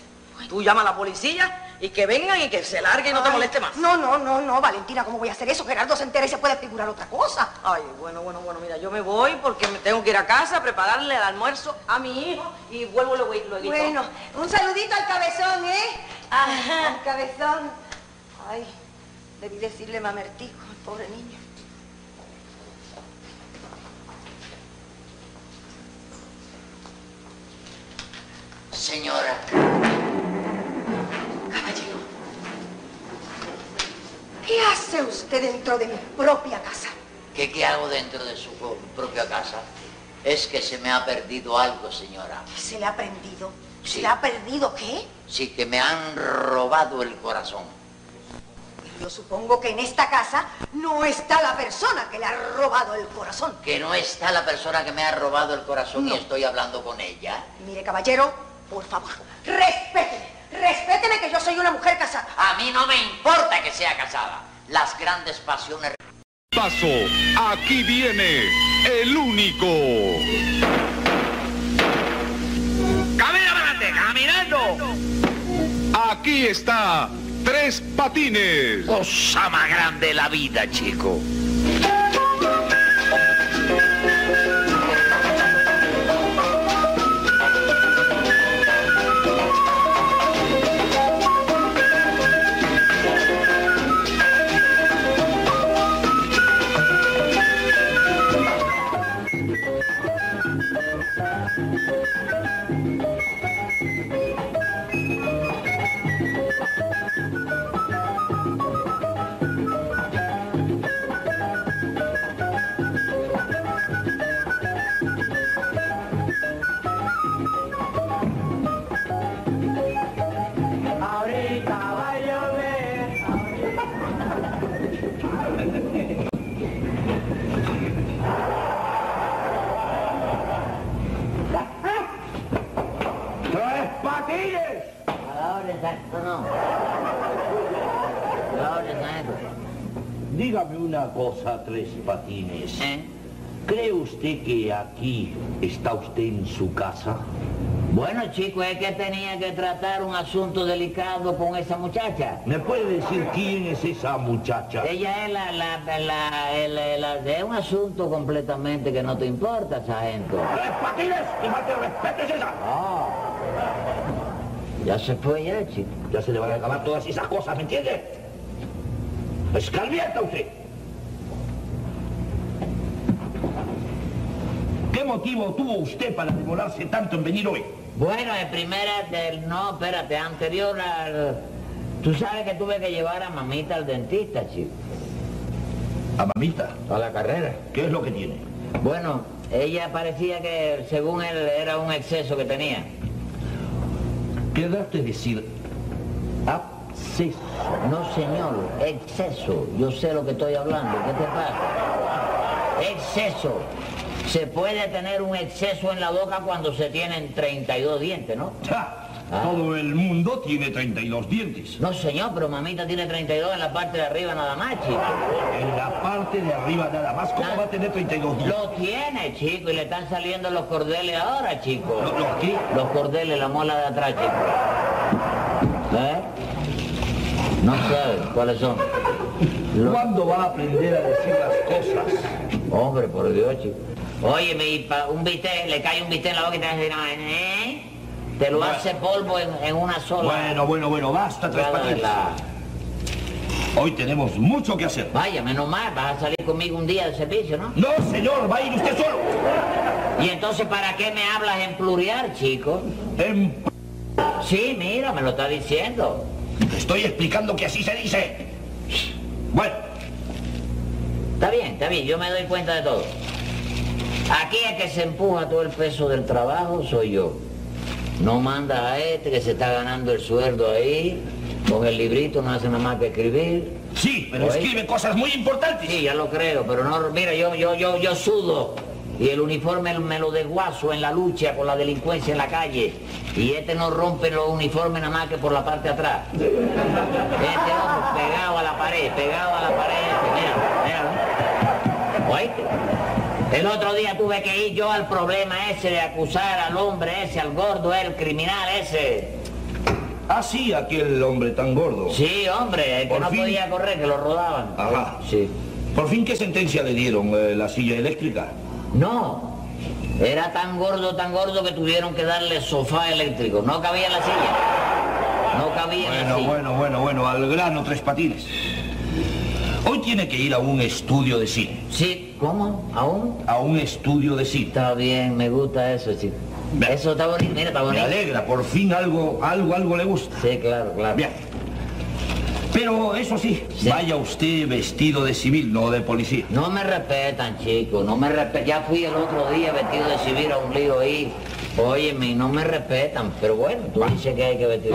Tú llama a la policía y que vengan y que se largue y no te moleste más. No, no, no, no, Valentina, ¿cómo voy a hacer eso? Gerardo se entera y se puede figurar otra cosa. Ay, bueno, bueno, bueno, mira, yo me voy porque me tengo que ir a casa a prepararle el almuerzo a mi hijo y vuelvo luego. luego. Bueno, un saludito al cabezón, ¿eh? Ajá. Al cabezón. Ay, debí decirle mamertico, al pobre niño. Señora, Caballero, ¿qué hace usted dentro de mi propia casa? ¿qué, qué hago dentro de su pro- propia casa? Es que se me ha perdido algo, señora. ¿Qué se le ha prendido? ¿Se le ha perdido qué? Sí, que me han robado el corazón. Yo supongo que en esta casa no está la persona que le ha robado el corazón. Que no está la persona que me ha robado el corazón No. y estoy hablando con ella. Mire, caballero, por favor, respéteme. Respéteme que yo soy una mujer casada. A mí no me importa que sea casada. Las grandes pasiones Paso, aquí viene el único. ¡Camina adelante! ¡Caminando! Aquí está Tres Patines. Cosa más grande la vida, chico. Dígame una cosa, Tres Patines. ¿Eh? ¿Cree usted que aquí está usted en su casa? Bueno, chico, es que tenía que tratar un asunto delicado con esa muchacha. ¿Me puede decir quién es esa muchacha? Ella es la, la, la, la- de un asunto completamente que no te importa, sargento. ¡Tres Patines! ¡Que más te respetes esa! Ya se fue ya, chico. Ya se le van a acabar todas esas cosas, ¿me entiende? ¡Escalmienta usted! ¿Qué motivo tuvo usted para demorarse tanto en venir hoy? Bueno, en primera del... No, espérate, anterior al... Tú sabes que tuve que llevar a mamita al dentista, chico. A mamita. A la carrera. ¿Qué es lo que tiene? Bueno, ella parecía que, según él, era un exceso que tenía. ¿Querrás decir No, señor, exceso. Yo sé lo que estoy hablando. ¿Qué te pasa? Exceso. Se puede tener un exceso en la boca cuando se tienen 32 dientes, ¿no? ¡Ja! Ah. Todo el mundo tiene 32 dientes. No, señor, pero mamita tiene 32 en la parte de arriba nada más, chico. En la parte de arriba nada más, ¿cómo Ah. va a tener 32 dientes? Lo tiene, chico, y le están saliendo los cordeles ahora, chico. ¿Los- los qué? Los cordeles, la mola de atrás, chico. ¿Eh? No sabes cuáles son. Los- ¿Cuándo va a aprender a decir las cosas? Hombre, por Dios, chico. Oye, mi, un bistec, le cae un bistec en la boca y te hace, ¿eh? Te lo Bueno. hace polvo en, en una sola. Bueno, bueno, bueno, basta, Tres Patines. la- Hoy tenemos mucho que hacer. Vaya, menos mal, vas a salir conmigo un día de servicio, ¿no? No, señor, va a ir usted solo. Y entonces, ¿para qué me hablas en plurial, chico? En p- Sí, mira, me lo está diciendo. Te estoy explicando que así se dice. Bueno, Está bien, está bien, yo me doy cuenta de todo. Aquí el que se empuja todo el peso del trabajo soy yo. No manda a este que se está ganando el sueldo ahí, con el librito no hace nada más que escribir. sí, pero escribe cosas muy importantes. Sí, ya lo creo, pero no, mira, yo, yo, yo, yo sudo. Y el uniforme me lo desguazo en la lucha con la delincuencia en la calle. Y este no rompe los uniformes nada más que por la parte de atrás. Este otro pegado a la pared, pegado a la pared, mira, mira. ¿Oíste? El otro día tuve que ir yo al problema ese de acusar al hombre ese, al gordo, el criminal ese. Ah, sí, aquel hombre tan gordo. Sí, hombre, el que Por no fin. podía correr, que lo rodaban. Ajá. Sí. ¿Por fin qué sentencia le dieron? eh, ¿La silla eléctrica? No, era tan gordo, tan gordo que tuvieron que darle sofá eléctrico. No cabía en la silla. No cabía en la Bueno, silla. bueno, bueno, bueno, al grano tres patines. Hoy tiene que ir a un estudio de cine. Sí, ¿cómo? ¿Aún? A un estudio de cine. Está bien, me gusta eso, chico. Bien. Eso está bonito, mira, está Me bonito. alegra, por fin algo, algo, algo le gusta. Sí, claro, claro. Bien. Pero eso sí, Sí. vaya usted vestido de civil, no de policía. No me respetan, chico, no me respetan. Ya fui el otro día vestido de civil a un lío ahí. Óyeme, no me respetan, pero bueno, tú dices que hay que vestir.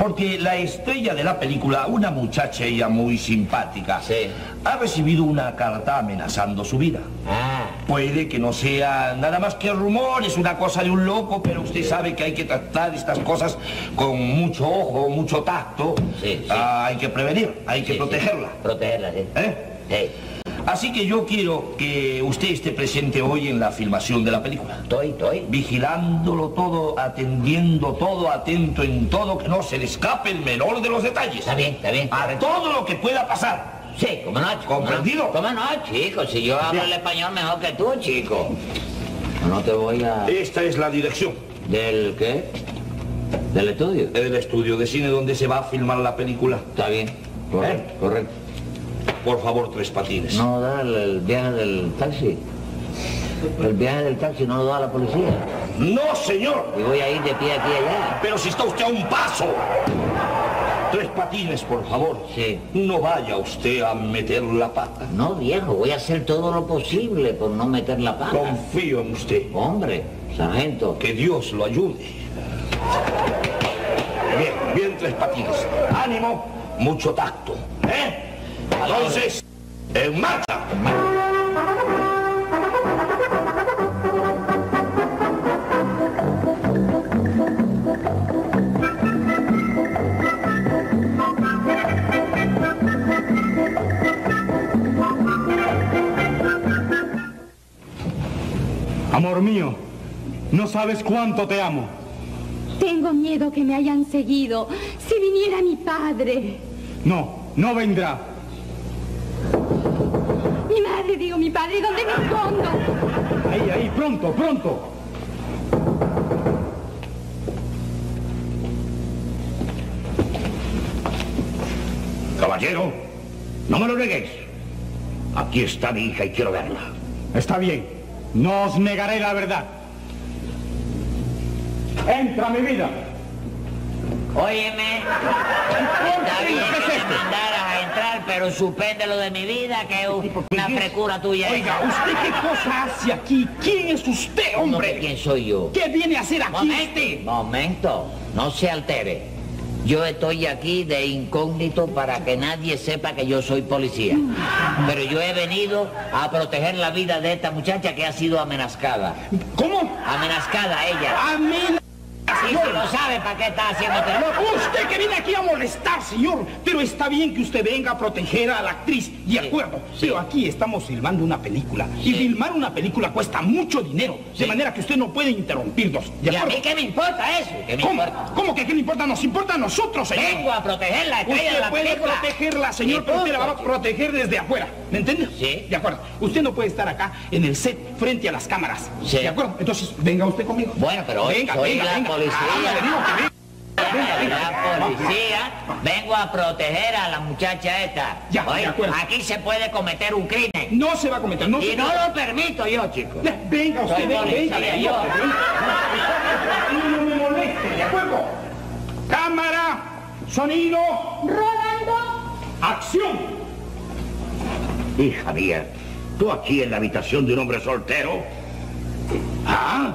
Porque la estrella de la película, una muchacha ella muy simpática, Sí. ha recibido una carta amenazando su vida. Ah, Puede que no sea nada más que rumores, una cosa de un loco, pero usted sabe que hay que tratar estas cosas con mucho ojo, mucho tacto. Sí. Ah, hay que prevenir, hay que protegerla. Protegerla, sí. ¿Eh? Sí. Así que yo quiero que usted esté presente hoy en la filmación de la película. Estoy, estoy. Vigilándolo todo, atendiendo todo, atento en todo, que no se le escape el menor de los detalles. Está bien, está bien. A todo lo que pueda pasar. Sí, ¿cómo no, chico? ¿Comprendido? ¿Cómo no, chico? Si yo hablo el español mejor que tú, chico. No te voy a... Esta es la dirección ¿Del qué? ¿Del estudio? del estudio de cine donde se va a filmar la película. Está bien. Correcto, correcto. Por favor, tres patines. No da el, el viaje del taxi. El viaje del taxi no lo da la policía. No, señor. Y voy a ir de pie aquí y allá. Pero si está usted a un paso. Tres patines, por favor. Sí. No vaya usted a meter la pata. No, viejo, voy a hacer todo lo posible por no meter la pata. Confío en usted. Hombre, sargento. Que Dios lo ayude. Bien, bien, tres patines. Ánimo, mucho tacto. ¿Eh? Entonces, en marcha. Amor mío, no sabes cuánto te amo. Tengo miedo que me hayan seguido. Si viniera mi padre. No, no vendrá. Mi madre, digo, mi padre, ¿dónde me escondo? Ahí, ahí, pronto, pronto. Caballero, no me lo neguéis. Aquí está mi hija y quiero verla. Está bien, no os negaré la verdad. Entra, mi vida. Óyeme, está bien ¿Qué es que me esto? Entrar, pero suspende lo de mi vida, que es una frecura tuya. Oiga, ¿usted qué cosa hace aquí? ¿Quién es usted, ¿Cómo que hombre? ¿Quién soy yo? ¿Qué viene a hacer aquí Momento, usted? momento, no se altere. Yo estoy aquí de incógnito para que nadie sepa que yo soy policía. Pero yo he venido a proteger la vida de esta muchacha que ha sido amenazada. ¿Cómo? Amenazada ella. A Y si lo sabe, ¿para qué está haciendo No, terror? usted que viene aquí a molestar, señor. Pero está bien que usted venga a proteger a la actriz, de acuerdo. sí. Pero aquí estamos filmando una película. Y filmar una película cuesta mucho dinero. Sí. De manera que usted no puede interrumpirnos. ¿De ¿Y a mí qué me importa eso? ¿Qué me ¿Cómo? importa? ¿Cómo que qué le importa? Nos importa a nosotros, señor. Vengo a proteger la estrella de Usted la puede película. protegerla, señor, pero usted la va a proteger desde afuera. ¿Me entiende? Sí. De acuerdo. Usted no puede estar acá en el set frente a las cámaras. Sí. ¿De acuerdo? Entonces, venga usted conmigo. Bueno, pero hoy venga, soy venga, la venga. policía. Ah, le digo que venga. Venga, venga. La policía, vengo a proteger a la muchacha esta. Ya, de Oye, acuerdo. aquí se puede cometer un crimen. No se va a cometer, no Y se no lo permito yo, chicos. Ya, Venga usted, Soy venga, venga, policía, venga, yo. venga. No me moleste, ¿de acuerdo? Cámara, sonido, Rolando. acción. Hija mía, ¿tú aquí en la habitación de un hombre soltero? ¿Ah?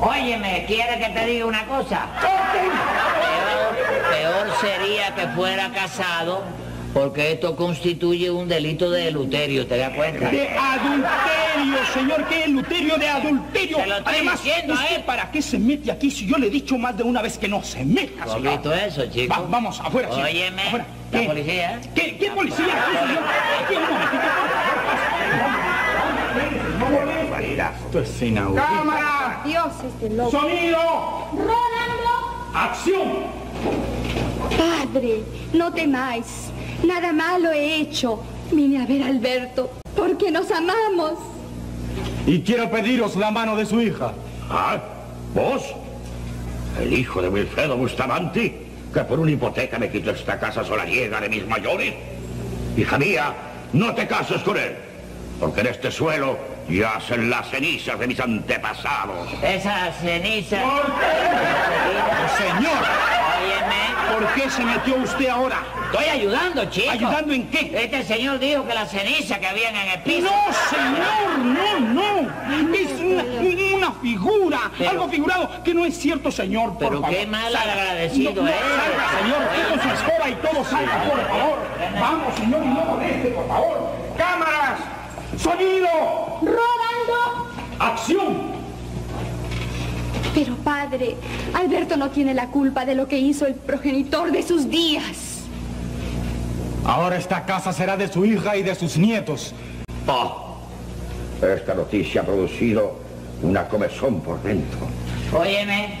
Óyeme, ¿quiere que te diga una cosa? Peor, peor sería que fuera casado, porque esto constituye un delito de adulterio, ¿te das cuenta? De adulterio, señor, ¿qué es Luterio de adulterio? Se lo estoy Además, diciendo a ¿usted él. para qué se mete aquí si yo le he dicho más de una vez que no se meta, ¿Tú has señor? visto eso, chico? Va- vamos, afuera. Óyeme, Afuera. La ¿Qué? policía. ¿Qué, qué policía? Aquí, un momentito. Esto es inaudito. Cámara, Dios, este loco. sonido, Rolando. acción. Padre, no temáis. Nada malo he hecho. Vine a ver a Alberto porque nos amamos. Y quiero pediros la mano de su hija. ¿Ah? ¿Vos? ¿El hijo de Wilfredo Bustamante? Que por una hipoteca me quitó esta casa solariega de mis mayores. Hija mía, no te cases con él. Porque en este suelo yacen las cenizas de mis antepasados. Esa ceniza... Señor, Óyeme, ¿por qué se metió usted ahora? Estoy ayudando, chico. ¿Ayudando en qué? Este señor dijo que la ceniza que habían en el piso... No, señor, no, no. Es una, una figura, Pero- algo figurado, que no es cierto, señor, por Pero favor. qué mal Salga. agradecido No, no, es. Salga, señor, con su escoba y todo salga, por favor. Vamos, señor, y no moleste, por favor. ¡Cámaras! ¡Sonido! ¡Rodando! ¡Acción! Pero padre, Alberto no tiene la culpa de lo que hizo el progenitor de sus días. Ahora esta casa será de su hija y de sus nietos. Oh, esta noticia ha producido una comezón por dentro. Óyeme.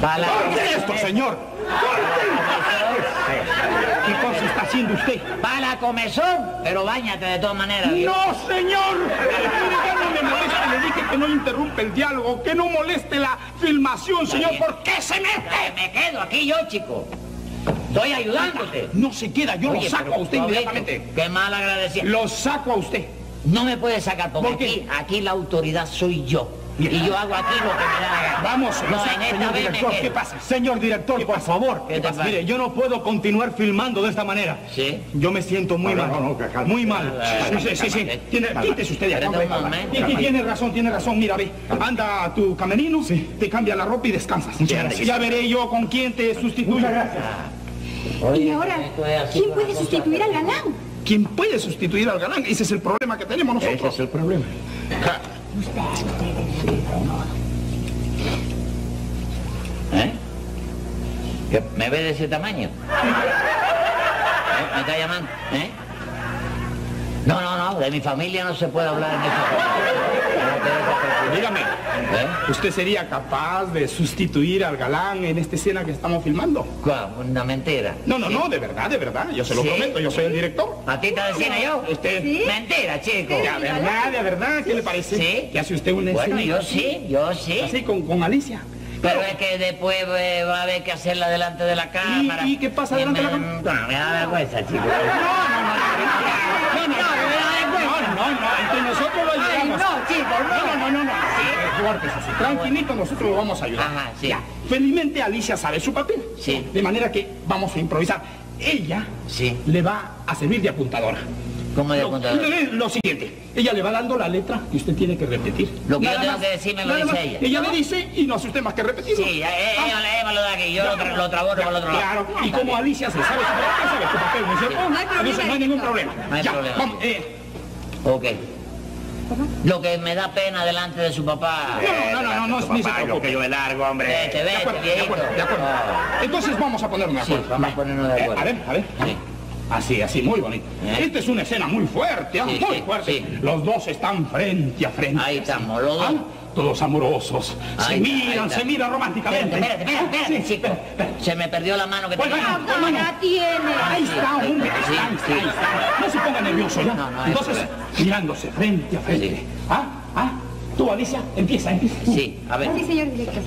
¡Corte esto, señor! ¿Qué cosa está haciendo usted? Para la comezón, pero bañate de todas maneras. ¡No, señor! Ya no me moleste, le dije que no interrumpe el diálogo, que no moleste la filmación, señor. ¿Por qué se mete? Me quedo aquí yo, chico. Estoy ayudándote. No se queda, yo Oye, lo saco a usted inmediatamente. Qué mal agradecido. Lo saco a usted. No me puedes sacar porque aquí, aquí la autoridad soy yo. Y yo hago aquí lo que me da la gana. Vamos, no, señor director. ¿qué pasa? Señor director, por favor. ¿Qué te pasa? Mire, yo no puedo continuar filmando de esta manera. ¿Sí? Yo me siento muy mal. no, no, que calma. muy mal. Calma, Sí, sí, sí, Tiene, quítese usted de calma. tiene razón, tiene razón. Mira, ve. Anda a tu camerino, te cambia la ropa y descansas. Muchas gracias. Ya veré yo con quién te sustituye. Oye, Y ahora, ¿quién puede sustituir al galán? ¿Quién puede sustituir al galán? Ese es el problema que tenemos nosotros. Ese es el problema. ¿Eh? ¿Que ¿Me ve de ese tamaño? ¿Eh? ¿Me está llamando? ¿Eh? No, no, no, de mi familia no se puede hablar en esa cosa. Dígame, ¿Eh? ¿usted sería capaz de sustituir al galán en esta escena que estamos filmando? ¿Cuál? Una mentira. No, no, no, de verdad, de verdad. Yo se lo Sí. prometo, yo soy el director. ¿A ti te decía yo? Usted. Mentira, chico. De verdad, de verdad, ¿qué le parece? Sí. Que hace usted una Bueno, escena yo sí, yo sí. así con, con Alicia. Pero es que después eh, va a haber que hacerla delante de la cámara. y qué pasa Y delante de la cámara? No, me da vergüenza, chico. No, no, no, no, entre nosotros lo ayudamos. no, chicos, no. No, no, no, no. Sí, fuertes así. Tranquilito, nosotros lo vamos a ayudar. Ajá, sí. Ya. Felizmente Alicia sabe su papel. Sí. De manera que vamos a improvisar. Ella Sí. le va a servir de apuntadora. ¿Cómo de Lo- apuntadora? Lo, lo siguiente, ella le va dando la letra que usted tiene que repetir. Lo que yo Nada tengo más, que decir me lo dice más. ella. Ella le dice y no hace usted más que repetirlo. Sí, ella, ella, ella me lo da aquí, yo lo, tra- lo trabajo por el otro lado. Claro, y como Alicia se sabe, su papel, sabe su papel, ¿no es cierto? No hay problema, no hay ningún problema. No hay ya, problema. vamos, eh, Ok. Lo que me da pena delante de su papá. no, no, no, no, no, ni se Papá, lo preocupe. que yo me largo, hombre. Vete, De vete, de viejito. acuerdo, de acuerdo. Ah. Entonces vamos a ponernos de Sí, acuerdo. vamos a ponernos de Eh, acuerdo. a ver, a ver. Sí. Así, así, muy bonito. ¿Eh? Esta es una escena muy fuerte, ah, Sí, muy sí, fuerte. sí. Los dos están frente a frente. Ahí estamos, los dos. Ah, Todos amorosos. se miran, se miran románticamente. Espérate, espérate, espérate, Sí, chico. Se me perdió la mano que Pues tenía. La tiene. Ahí está, hombre, ahí Sí, está, ahí está, sí. ahí está. No se ponga nervioso ya. No, Entonces, mirándose frente a frente. Sí. Ah, ah, tú, Alicia, empieza, empieza. Sí, a ver. Sí, señor director.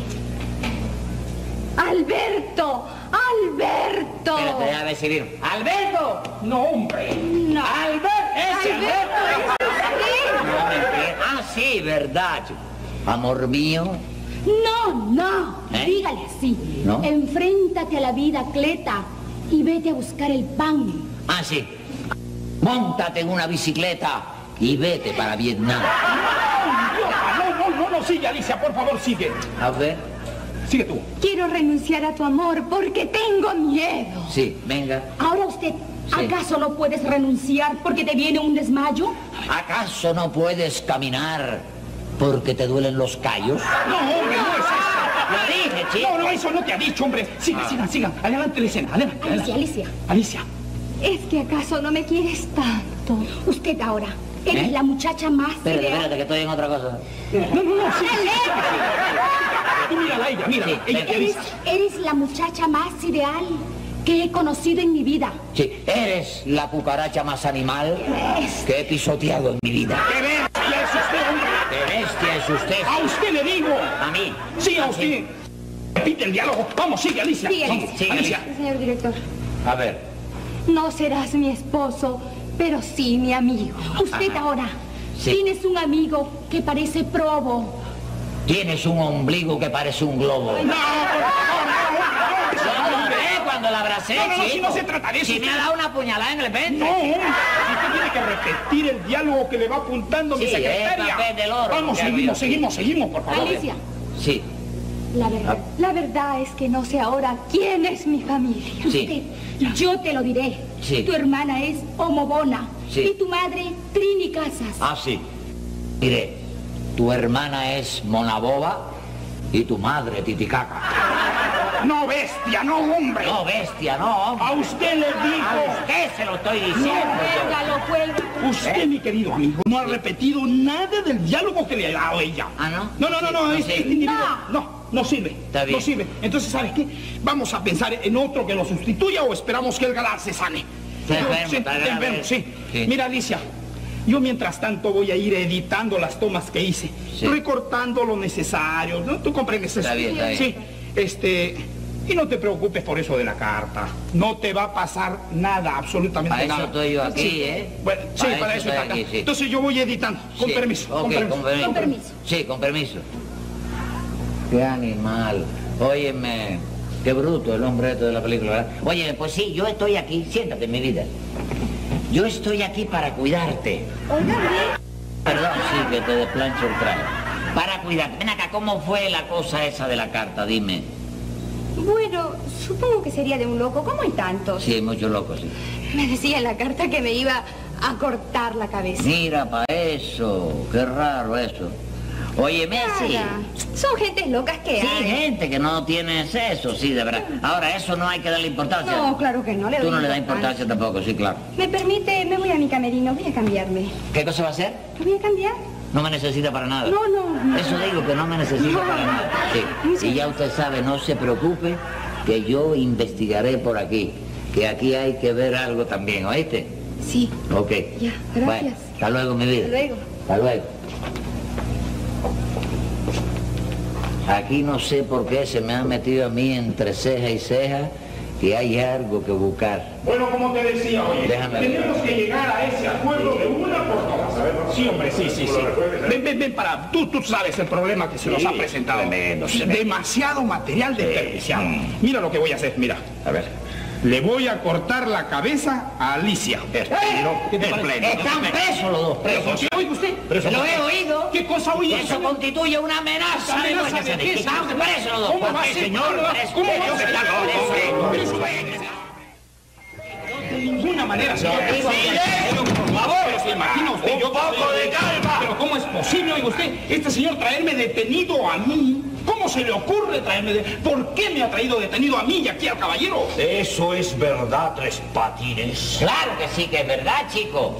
Alberto, Alberto. Espérate, a vino. ¡Alberto! No, hombre. No. ¡Alberto! ¡Ese Alberto, Alberto! ¿es No, mentira. Ah, sí, verdad. chico. Amor mío. No, no, ¿Eh? dígale así. ¿No? Enfréntate a la vida, Cleta, y vete a buscar el pan. Ah, sí. Móntate en una bicicleta y vete para Vietnam. No, no, no, no, sigue, Alicia, por favor, sigue. A ver. Sigue tú. Quiero renunciar a tu amor porque tengo miedo. Sí, venga. Ahora usted, ¿acaso no puedes renunciar porque te viene un desmayo? ¿Acaso no puedes caminar porque te duelen los callos? No, hombre, no es eso. Lo dije, chico. No, no, eso no te ha dicho, hombre. Sigan, sigan, sigan. Adelante la escena, adelante. Alicia. Alicia. Alicia. ¿Es que acaso no me quieres tanto? Usted ahora, eres ¿Eh? la muchacha más Espérate, espérate, que estoy en otra cosa. No, no, no, sigue. tú mírala ella, mírala. Sí, ella. Eres, eres la muchacha más ideal que he conocido en mi vida. Sí, eres la cucaracha más animal que he pisoteado en mi vida. ¡Qué bestia es usted, hombre! ¡Qué bestia es usted! ¡A usted le digo! A mí. Sí, a usted. Repite el diálogo. Vamos, sigue, Alicia. Sí, Vamos, Alicia. Sigue, Alicia. Señor director, A ver, no serás mi esposo, pero sí mi amigo. Usted Ajá. ahora Sí. tienes un amigo que parece probo. tienes un ombligo que parece un globo. No, por favor, no, No, ve cuando la abracé, No, no, no, si no se trata de eso, Si me ha dado una puñalada en el pecho. No, hombre. Usted tiene que repetir el diálogo que le va apuntando mi Sí, secretaria. es papel del oro, Vamos, seguimos, seguimos, seguimos, por favor. Alicia, Sí, la verdad, la verdad es que no sé ahora quién es mi familia. Sí. Usted, yo te lo diré. Sí. Tu hermana es Homobona Sí. y tu madre Trini Casas. ah, sí. Mire, tu hermana es Monaboba y tu madre Titicaca. No, bestia, no, hombre. No, bestia, no. A usted le A digo. usted se lo estoy diciendo. Cuélgalo, cuélgalo. Usted, mi querido amigo, no ha repetido nada del diálogo que le ha dado ella. Ah, ¿no? No, no, no, no, No este individuo, no, no sirve. Está bien. No sirve. Entonces, ¿sabes qué? Vamos a pensar en otro que lo sustituya o esperamos que el galán se sane. Yo- enfermo, sí, está enfermo, sí. Sí. Mira, Alicia, yo mientras tanto voy a ir editando las tomas que hice, Sí. recortando lo necesario, ¿no? ¿Tú comprendes eso? Está bien, está bien. Sí, este... Y no te preocupes por eso de la carta. No te va a pasar nada, absolutamente Para eso nada. estoy yo aquí, Sí. ¿eh? Bueno, sí, Para para, eso está estoy acá. aquí, sí. Entonces yo voy editando. Con Sí, permiso, ok, con permiso. con permiso. Con permiso. Sí, con permiso. Qué animal. Óyeme, qué bruto el hombre este de la película, ¿verdad? Oye, pues sí, yo estoy aquí. Siéntate, mi vida. Yo estoy aquí para cuidarte. Perdón, sí, que te desplancho el traje. Para cuidarte. Ven acá, ¿cómo fue la cosa esa de la carta? Dime. Bueno, supongo que sería de un loco. ¿Cómo hay tantos? Sí, hay muchos locos, sí. Me decía en la carta que me iba a cortar la cabeza. Mira, pa' eso. Qué raro eso. Sí. Nada. Son gentes locas que Sí, hay. gente que no tiene eso, sí, de verdad. Ahora, eso no hay que darle importancia. No, claro que no le Tú no le das importancia tampoco, sí, claro. ¿Me permite? Me voy a mi camerino. Voy a cambiarme. ¿Qué cosa va a hacer? ¿Me voy a cambiar? No me necesita para nada. No, no. Eso digo que no me necesita No. para nada. Sí. Y ya usted sabe, no se preocupe, que yo investigaré por aquí. Que aquí hay que ver algo también, ¿oíste? Sí. Ok. Ya, gracias. Bueno, hasta luego, mi vida. Hasta luego. Hasta luego. Aquí no sé por qué se me ha metido a mí entre ceja y ceja que hay algo que buscar. Bueno, como te decía, oye, Déjame ver. tenemos que llegar a ese acuerdo de una por todas. Sí, hombre, sí, sí, sí. Ven, ven, ven, para. Tú, tú sabes el problema que se nos ha presentado. tremendo. Demasiado material desperdiciado. Mira lo que voy a hacer, mira. A ver. Le voy a cortar la cabeza a Alicia. ¿Qué te parece? espléndido. Están presos los dos, presos. ¿Qué oiga usted? Lo he oído. ¿Qué cosa oí? Eso constituye una amenaza. de ¿Amenaza muerte. de qué, Están señor? presos los dos. ¿Cómo va a ser, Señor, señor? presos, ¿Cómo va a presos, ser? presos, presos. De ninguna manera, señor. digo se imagina usted. Un yo poco de calma. Pero ¿cómo es posible, oiga usted, este señor traerme detenido a mí? ¿Cómo se le ocurre traerme de... ¿Por qué me ha traído detenido a mí y aquí al caballero? Eso es verdad, Tres Patines. Claro que sí, que es verdad, chico.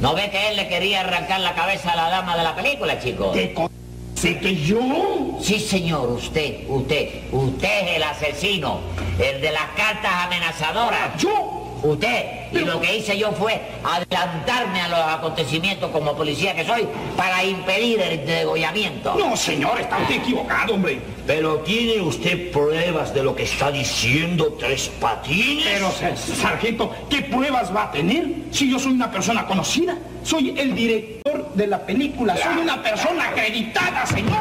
¿No ve que él le quería arrancar la cabeza a la dama de la película, chico? ¿Qué co... ¿Sé que yo? Sí, señor, usted, usted, usted es el asesino, el de las cartas amenazadoras. ¿Yo? Usted. Y lo que hice yo fue adelantarme a los acontecimientos como policía que soy para impedir el degollamiento. No, señor, está usted equivocado, hombre. Pero ¿tiene usted pruebas de lo que está diciendo Tres Patines? Pero, sa- sargento, ¿qué pruebas va a tener si yo soy una persona conocida? Soy el director de la película, soy una persona acreditada, señor.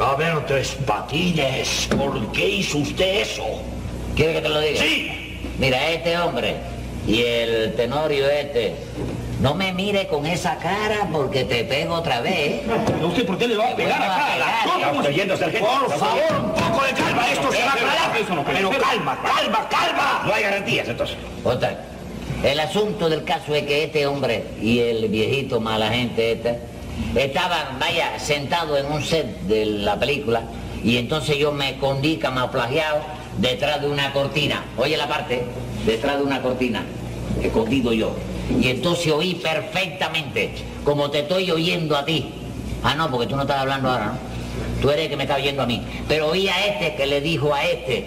A ver, Tres Patines, ¿por qué hizo usted eso? ¿Quiere que te lo diga? Sí. Mira, este hombre y el tenorio este, no me mire con esa cara porque te pego otra vez. ¿eh? ¿Usted por qué le va a pegar a acá a la pegar. ¿Cómo se- Por favor, un poco de calma, esto se va a aclarar. Eso no Pero calma, calma, calma. No hay garantías, entonces. Otra. El asunto del caso es que este hombre y el viejito mala gente esta estaban, vaya, sentados en un set de la película y entonces yo me escondí camuflajeado detrás de una cortina. Oye la parte, detrás de una cortina, escondido yo. Y entonces oí perfectamente, como te estoy oyendo a ti. Ah, no, porque tú no estás hablando ahora, ¿no? Tú eres el que me está oyendo a mí. Pero oí a este que le dijo a este.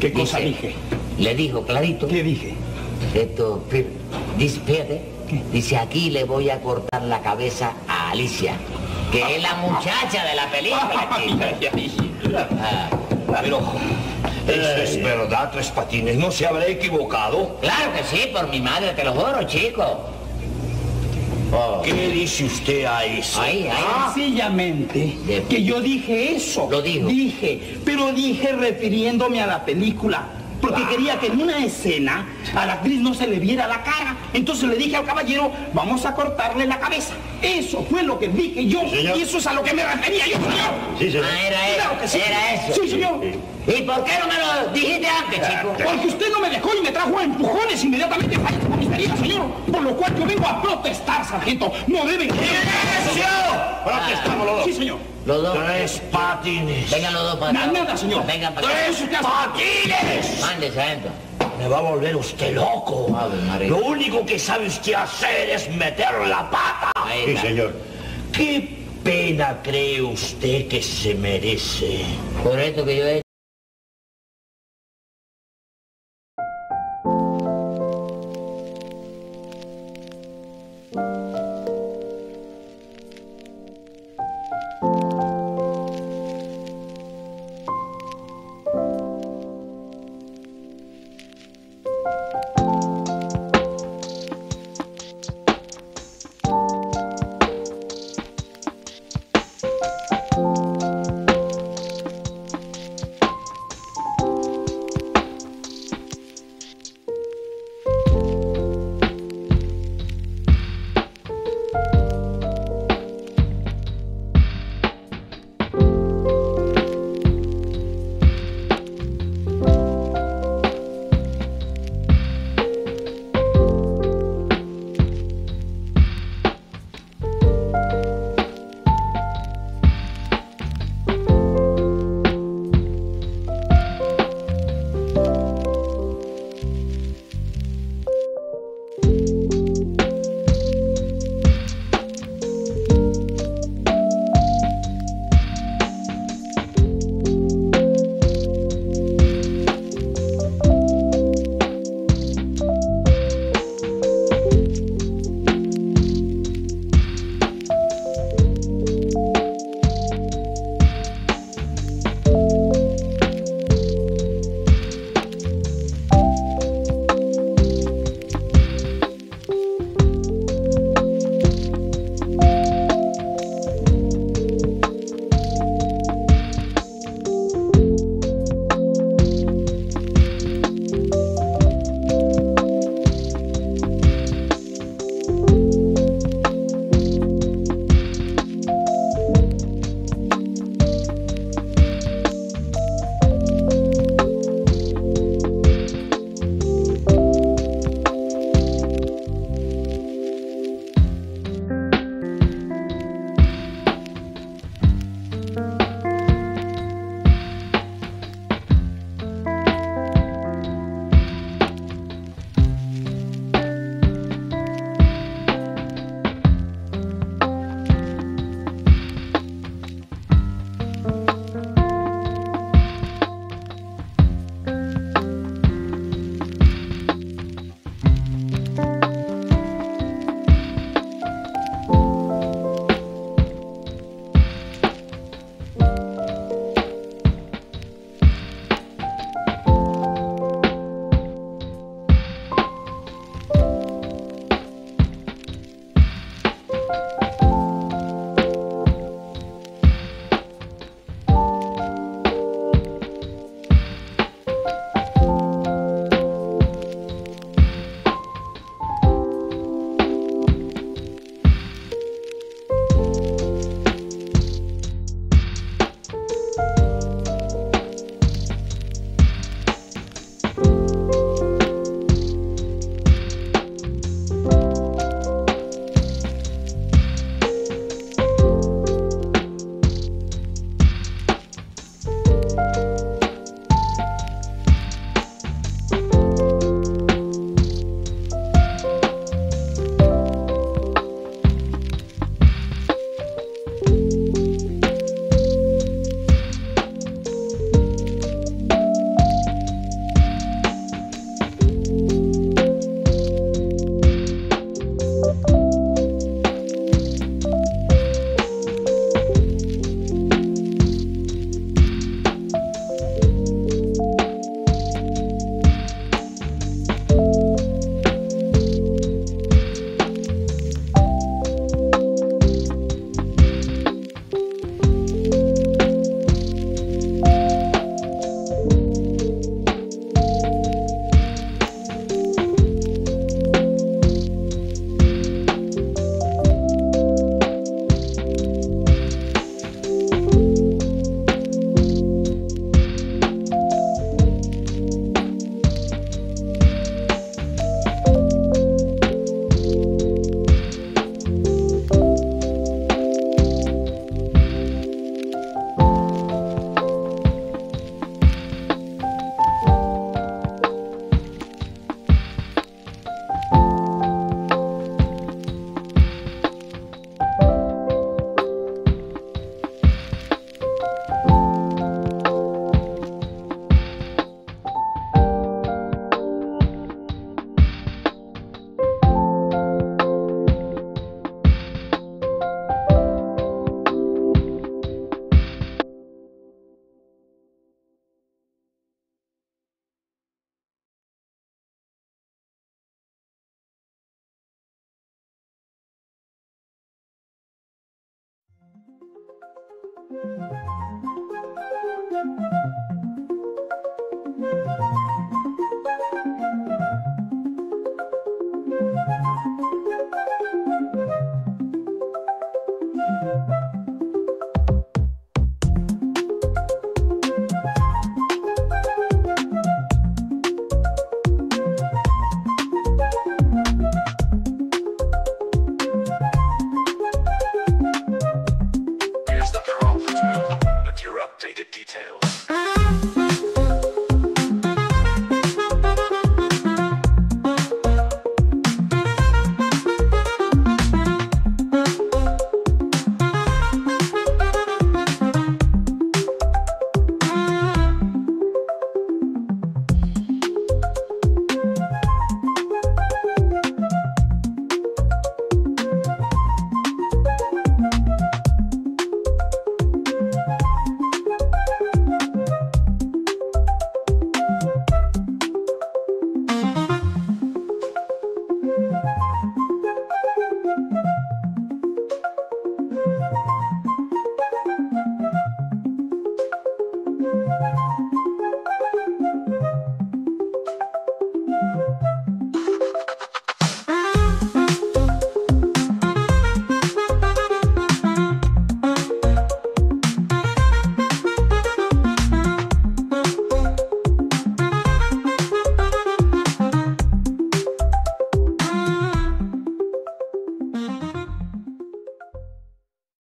¿Qué cosa Dice- dije? Le dijo clarito. ¿Qué dije? Esto, dice, fíjate, dice aquí le voy a cortar la cabeza a Alicia, que es la muchacha de la película. [LAUGHS] chico. Ah, Pero, ¿eso es verdad, Tres Patines? ¿No se habrá equivocado? claro que sí, por mi madre, te lo juro, chico. Oh, ¿Qué dice usted a eso? ahí, ahí. Sencillamente que yo dije eso. Lo dijo. Dije, pero dije refiriéndome a la película. Porque quería que en una escena a la actriz no se le viera la cara. Entonces le dije al caballero, vamos a cortarle la cabeza. Eso fue lo que dije yo. Y eso es a lo que me refería yo, señor. Sí, señor. Ah, era eso, Claro que sí. era eso. Sí, señor. ¿Y por qué no me lo dijiste antes, chico? Porque usted no me dejó y me trajo a empujones inmediatamente para esta comisaría, señor. Por lo cual yo vengo a protestar, sargento. No deben... Protestamos los dos. Sí, señor. Los dos. Tres Patines. Vengan los dos acá. nada, señor. Vengan para acá. ¡Tres Patines! Mande, sargento. Me va a volver usted loco. Lo único que sabe usted hacer es meter la pata. Ahí está. ¿Qué pena cree usted que se merece? Por esto que yo he